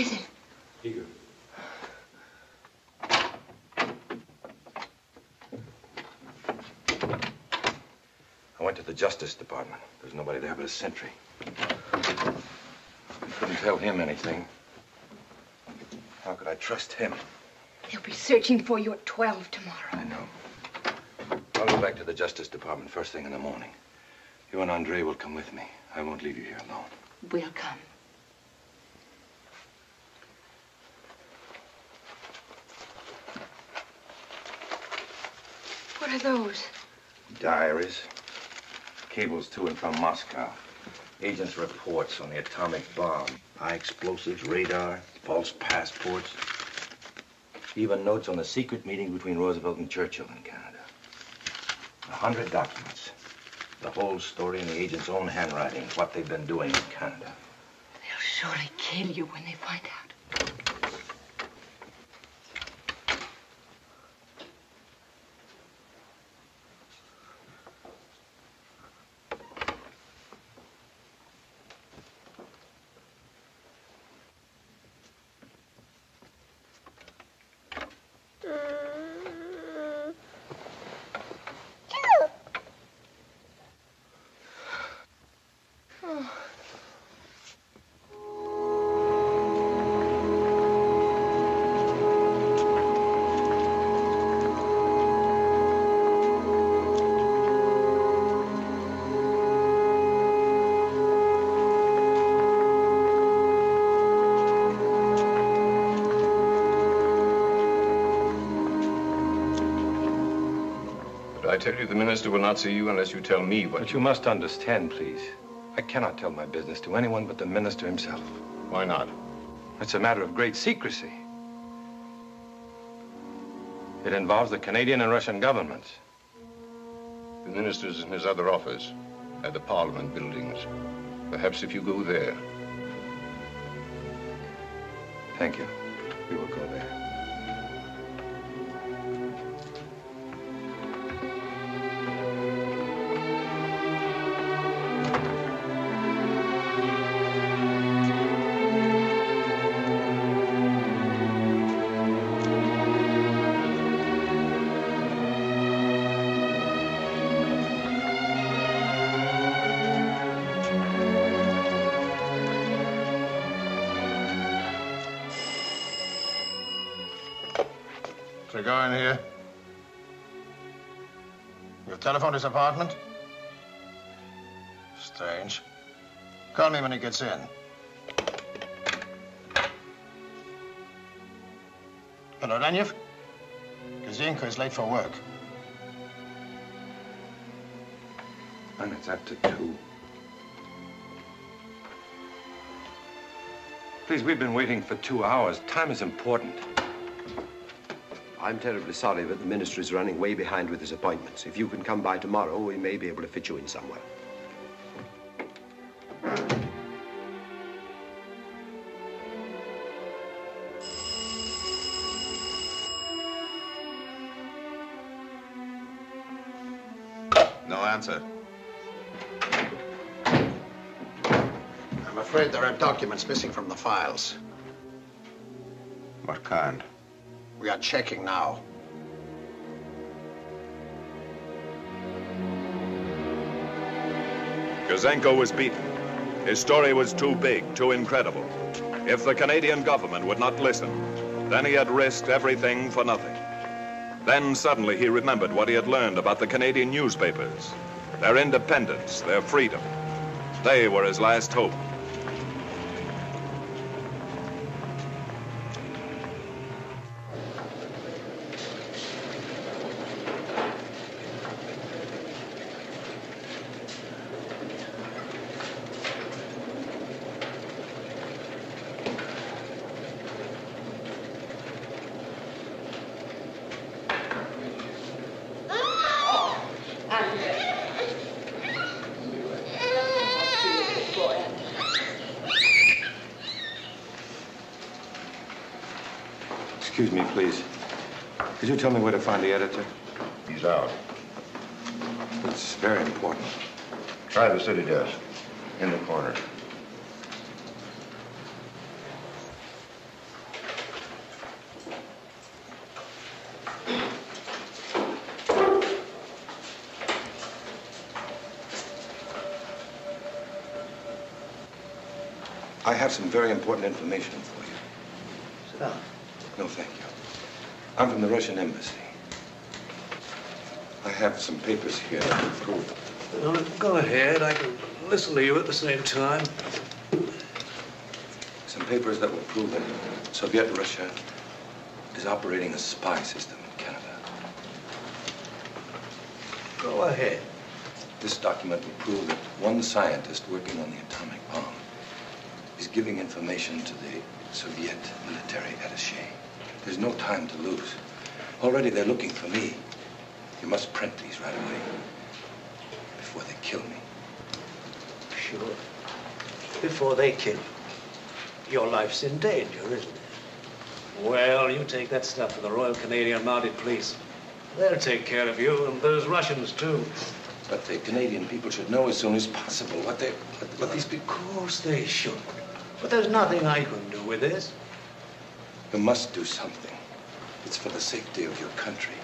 Is it? Igor. I went to the Justice Department. There was nobody there but a sentry. I couldn't tell him anything. How could I trust him? They'll be searching for you at 12 tomorrow. I know. I'll go back to the Justice Department first thing in the morning. You and Andre will come with me. I won't leave you here alone. We'll come. Those? Diaries. Cables to and from Moscow. Agents' reports on the atomic bomb. High explosives, radar, false passports. Even notes on a secret meeting between Roosevelt and Churchill in Canada. A hundred documents. The whole story in the agent's own handwriting, what they've been doing in Canada. They'll surely kill you when they find out. Tell you, the minister will not see you unless you tell me what. But you must understand, please. I cannot tell my business to anyone but the minister himself. Why not? It's a matter of great secrecy. It involves the Canadian and Russian governments. The minister's in his other office at the Parliament buildings. Perhaps if you go there. Thank you. We will go there. To go in here. You've telephoned his apartment? Strange. Call me when he gets in. Hello, Danyev? Gouzenko is late for work. And it's after two. Please, we've been waiting for two hours. Time is important. I'm terribly sorry, but the minister is running way behind with his appointments. If you can come by tomorrow, we may be able to fit you in somewhere. No answer. I'm afraid there are documents missing from the files. What kind? We are checking now. Gouzenko was beaten. His story was too big, too incredible. If the Canadian government would not listen, then he had risked everything for nothing. Then suddenly he remembered what he had learned about the Canadian newspapers, their independence, their freedom. They were his last hope. Excuse me, please. Could you tell me where to find the editor? He's out. It's very important. Try the city desk. In the corner. I have some very important information for you. Sit down. No, thank you. I'm from the Russian embassy. I have some papers here that will prove Well, go ahead. I can listen to you at the same time. some papers that will prove that Soviet Russia is operating a spy system in Canada. Go ahead. This document will prove that one scientist working on the atomic bomb is giving information to the Soviet military attaché. There's no time to lose. Already they're looking for me. You must print these right away. Before they kill me. Sure. Before they kill you. Your life's in danger, isn't it? Well, you take that stuff to the Royal Canadian Mounted Police. They'll take care of you, and those Russians, too. But the Canadian people should know as soon as possible what they, what, what these people... Of course they should. But there's nothing I can do with this. You must do something. It's for the safety of your country.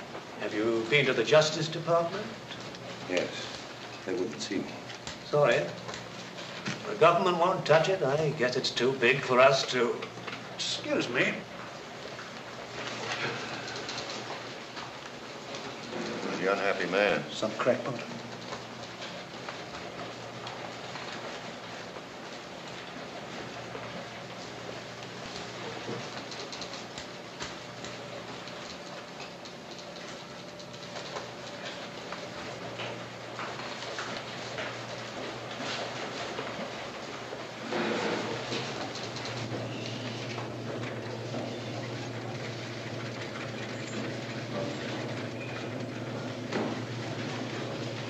Have you been to the Justice Department? Yes. They wouldn't see me. Sorry. The government won't touch it. I guess it's too big for us to... Excuse me. The unhappy man. Some crackpot.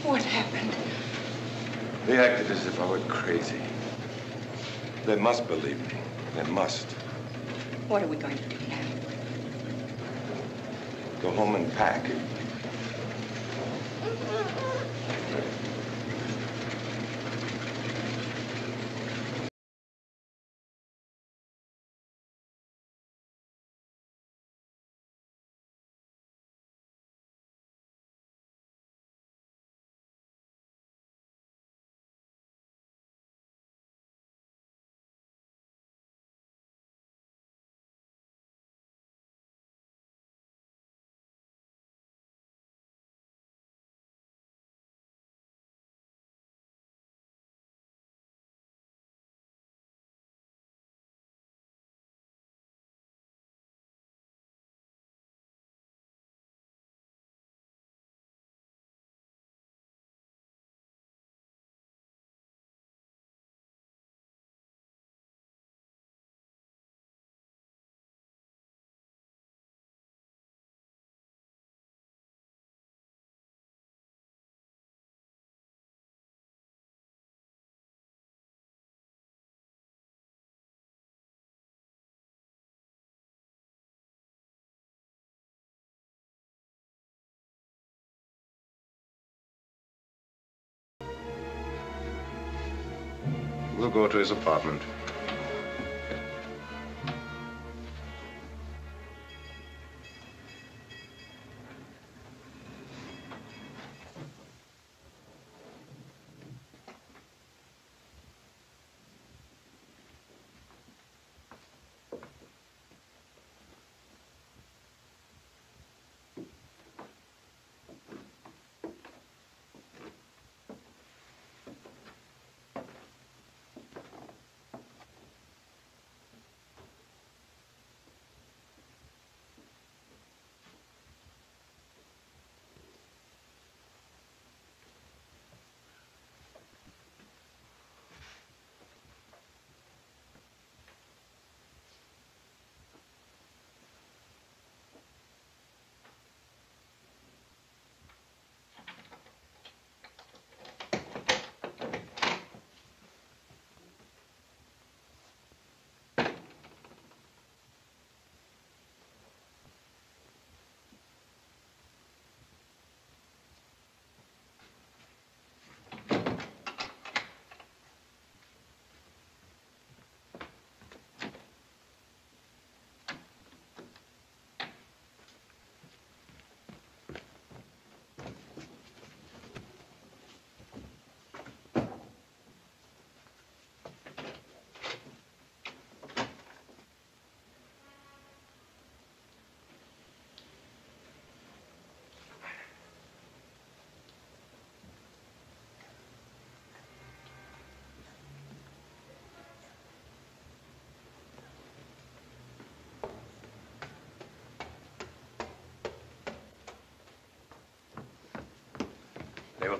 What happened? They acted as if I were crazy. They must believe me. They must. What are we going to do now? Go home and pack. We'll go to his apartment.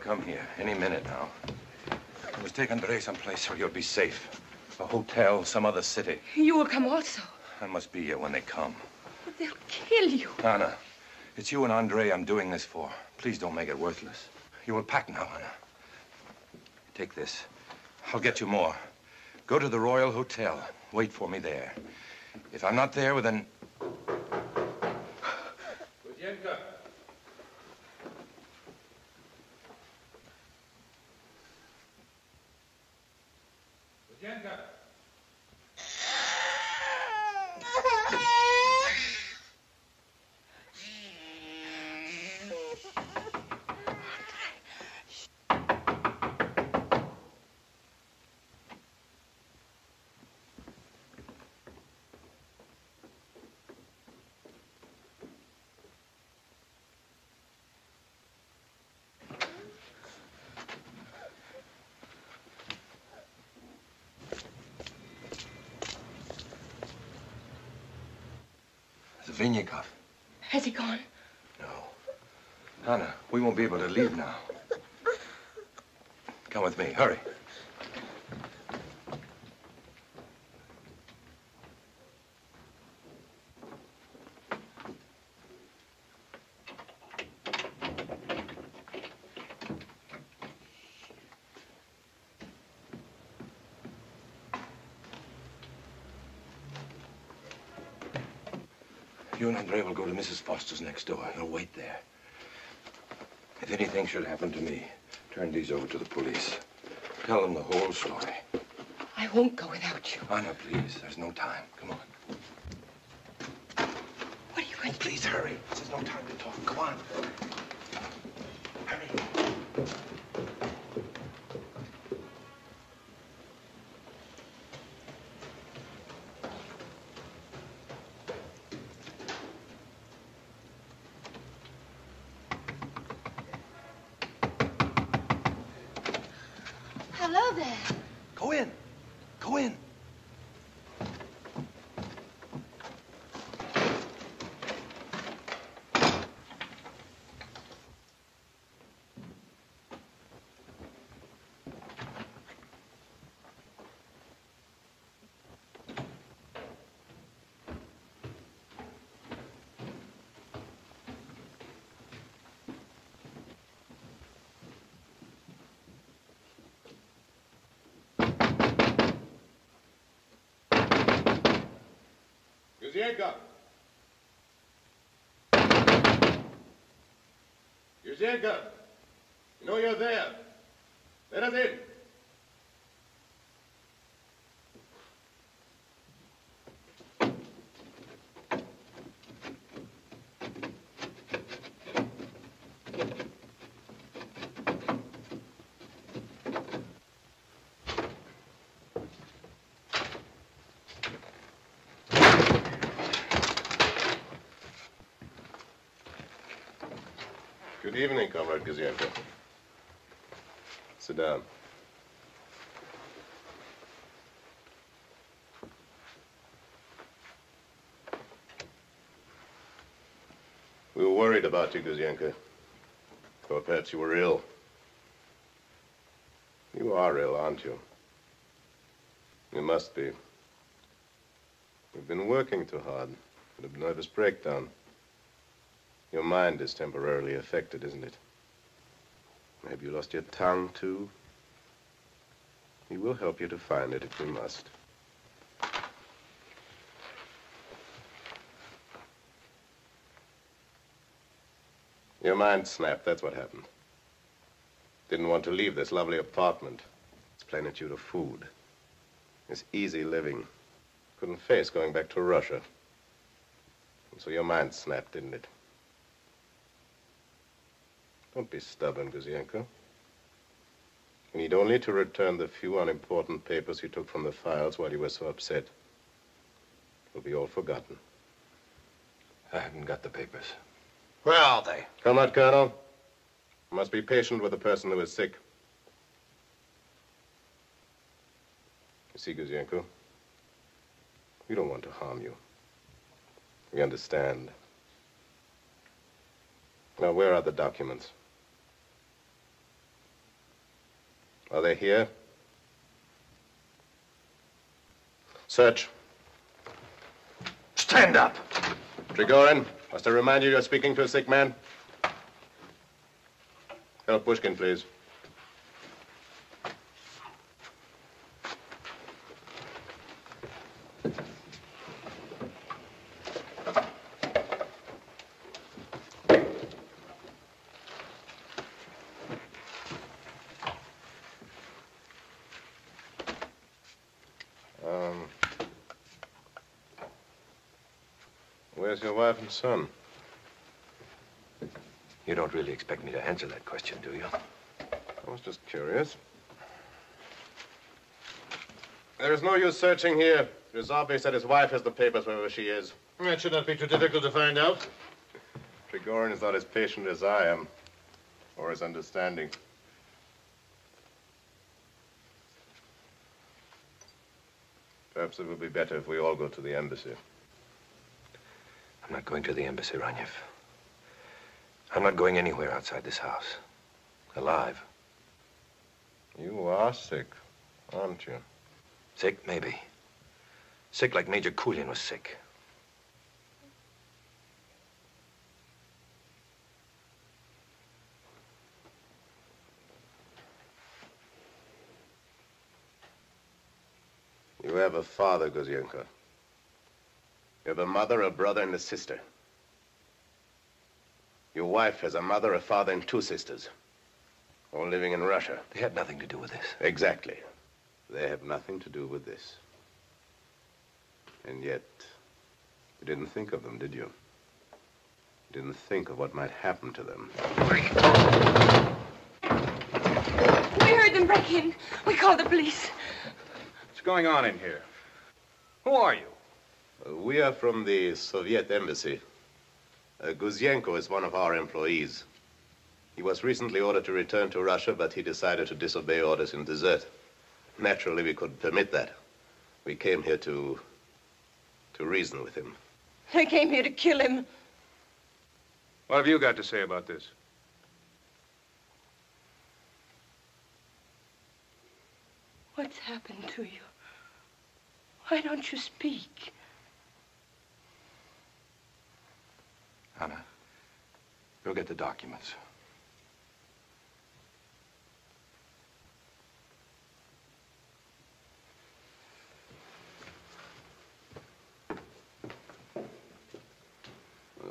Come here any minute now. I was take Andre someplace where you'll be safe. A hotel, some other city. You will come also. I must be here when they come. But they'll kill you. Anna, It's you and Andre I'm doing this for. Please don't make it worthless. You will pack now, Anna. Take this. I'll get you more. Go to the Royal Hotel. Wait for me there. If I'm not there within... Gouzenko. Gouzenko. Zvinyakov. Has he gone? Anna, we won't be able to leave now. Come with me. Hurry. You and Andre will go to Mrs. Foster's next door. You'll wait there. If anything should happen to me, turn these over to the police. Tell them the whole story. I won't go without you. Anna, please. There's no time. Come on. What are you oh, going to Please hurry. There's no time to talk. Come on. Hurry. Hello there. Go in. Go in. Gouzenko. Gouzenko. You know you're there. Let us in. Good Gouzenko. Sit down. We were worried about you, Gouzenko. Thought perhaps you were ill. You are ill, aren't you? You must be. You've been working too hard. Bit of nervous breakdown. Your mind is temporarily affected, isn't it? Maybe you lost your tongue, too. We will help you to find it if we must. Your mind snapped, that's what happened. Didn't want to leave this lovely apartment. This plenitude of food. This easy living. Couldn't face going back to Russia. And so your mind snapped, didn't it? Don't be stubborn, Gouzenko. You need only to return the few unimportant papers you took from the files while you were so upset. It'll be all forgotten. I haven't got the papers. Where are they? Comrade Colonel, you must be patient with a person who is sick. You see, Gouzenko, we don't want to harm you. We understand. Now, where are the documents? Are they here? Search. Stand up. Trigorin, Must I remind you you're speaking to a sick man? Help Pushkin, please. Wife and son? You don't really expect me to answer that question, do you? I was just curious. There is no use searching here. It is obvious that his wife has the papers wherever she is. That should not be too difficult to find out. Trigorin is not as patient as I am, or as understanding. Perhaps it would be better if we all go to the embassy. I'm not going to the embassy, Ranyev. I'm not going anywhere outside this house. Alive. You are sick, aren't you? Sick, maybe. Sick like Major Kulin was sick. You have a father, Gouzenko. You have a mother, a brother, and a sister. Your wife has a mother, a father, and two sisters. All living in Russia. They had nothing to do with this. Exactly. They have nothing to do with this. And yet, you didn't think of them, did you? You didn't think of what might happen to them. We heard them break in. We called the police. What's going on in here? Who are you? We are from the Soviet embassy. Uh, Gouzenko is one of our employees. He was recently ordered to return to Russia, but he decided to disobey orders and desert. Naturally, we couldn't permit that. We came here to. to reason with him. They came here to kill him. What have you got to say about this? What's happened to you? Why don't you speak? Anna, go get the documents.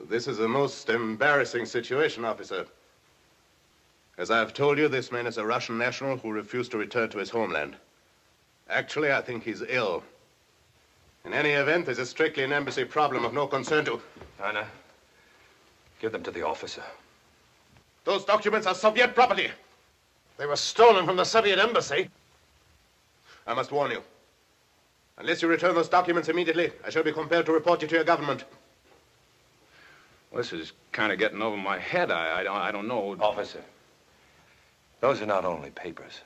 This is a most embarrassing situation, officer. As I've told you, this man is a Russian national who refused to return to his homeland. Actually, I think he's ill. In any event, this is strictly an embassy problem of no concern to. Anna, give them to the officer. Those documents are Soviet property. They were stolen from the Soviet embassy. I must warn you. Unless you return those documents immediately, I shall be compelled to report you to your government. Well, this is kind of getting over my head. I, I, I don't know. Officer, those are not only papers.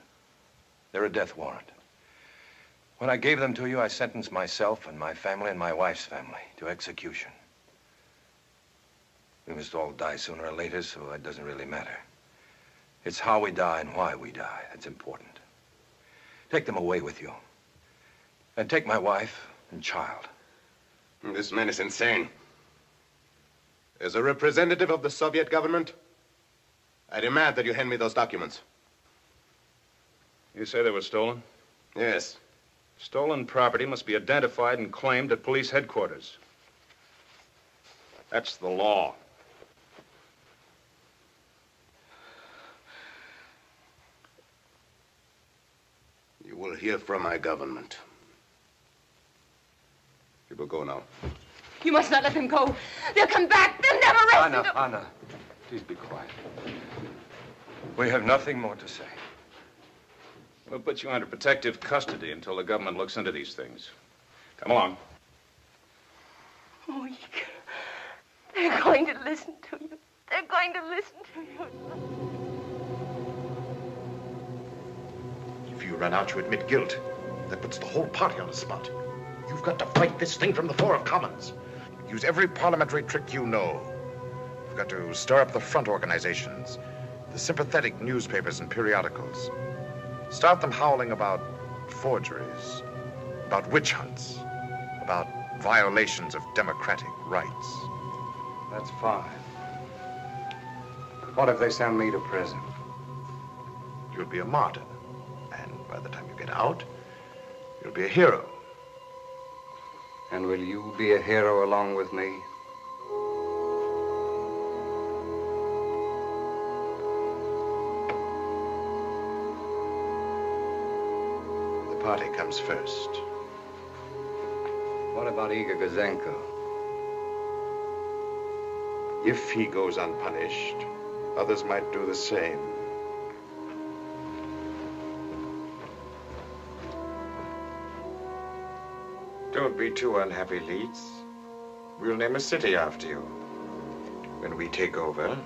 They're a death warrant. When I gave them to you, I sentenced myself and my family and my wife's family to execution. We must all die sooner or later, so it doesn't really matter. It's how we die and why we die that's important. Take them away with you. And take my wife and child. This man is insane. As a representative of the Soviet government, I demand that you hand me those documents. You say they were stolen? Yes. Stolen property must be identified and claimed at police headquarters. That's the law. Will hear from my government. You will go now. You must not let them go. They'll come back. They'll never rest. Anna, Anna, please be quiet. We have nothing more to say. We'll put you under protective custody until the government looks into these things. Come along. Oh, They're going to listen to you. They're going to listen to you. You run out, you admit guilt. That puts the whole party on the spot. You've got to fight this thing from the floor of Commons. Use every parliamentary trick you know. You've got to stir up the front organizations, the sympathetic newspapers and periodicals. Start them howling about forgeries, about witch hunts, about violations of democratic rights. That's fine. What if they send me to prison? You'll be a martyr. By the time you get out, you'll be a hero. And will you be a hero along with me? The party comes first. What about Igor Gouzenko? If he goes unpunished, others might do the same. Don't be too unhappy, Leitz. We'll name a city after you. When we take over,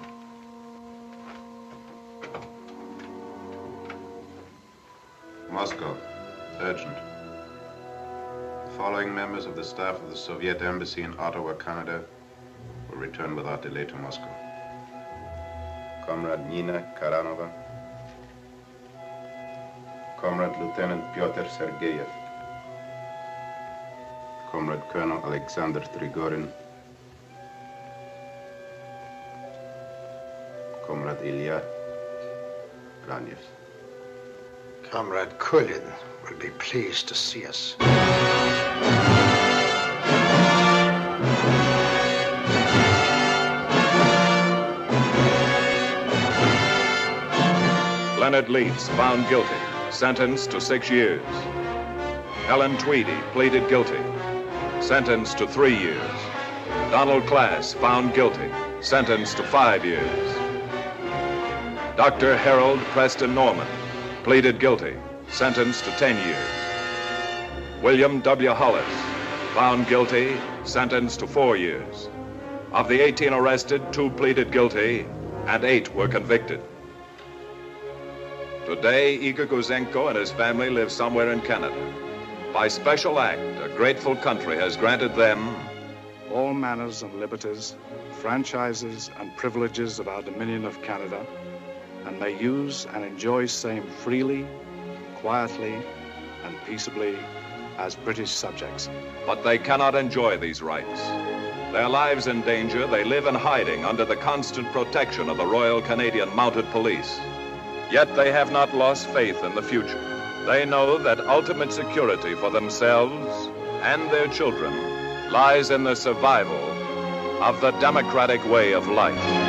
Moscow. Urgent. The following members of the staff of the Soviet Embassy in Ottawa, Canada, will return without delay to Moscow. Comrade Nina Karanova. Comrade Lieutenant Pyotr Sergeyev. Comrade Colonel Alexander Trigorin. Comrade Ilya Raniev. Comrade Kulin will be pleased to see us. Leonard Leitz found guilty, sentenced to six years. Helen Tweedy pleaded guilty, sentenced to three years. Donald Class found guilty, sentenced to five years. Dr. Harold Preston Norman pleaded guilty, sentenced to 10 years. William W. Hollis found guilty, sentenced to four years. Of the 18 arrested, two pleaded guilty, and eight were convicted. Today, Igor Gouzenko and his family live somewhere in Canada. By special act, a grateful country has granted them all manners and liberties, franchises and privileges of our Dominion of Canada, and may use and enjoy same freely, quietly, and peaceably as British subjects. but they cannot enjoy these rights. Their lives in danger, they live in hiding under the constant protection of the Royal Canadian Mounted Police. Yet they have not lost faith in the future. They know that ultimate security for themselves and their children lies in the survival of the democratic way of life.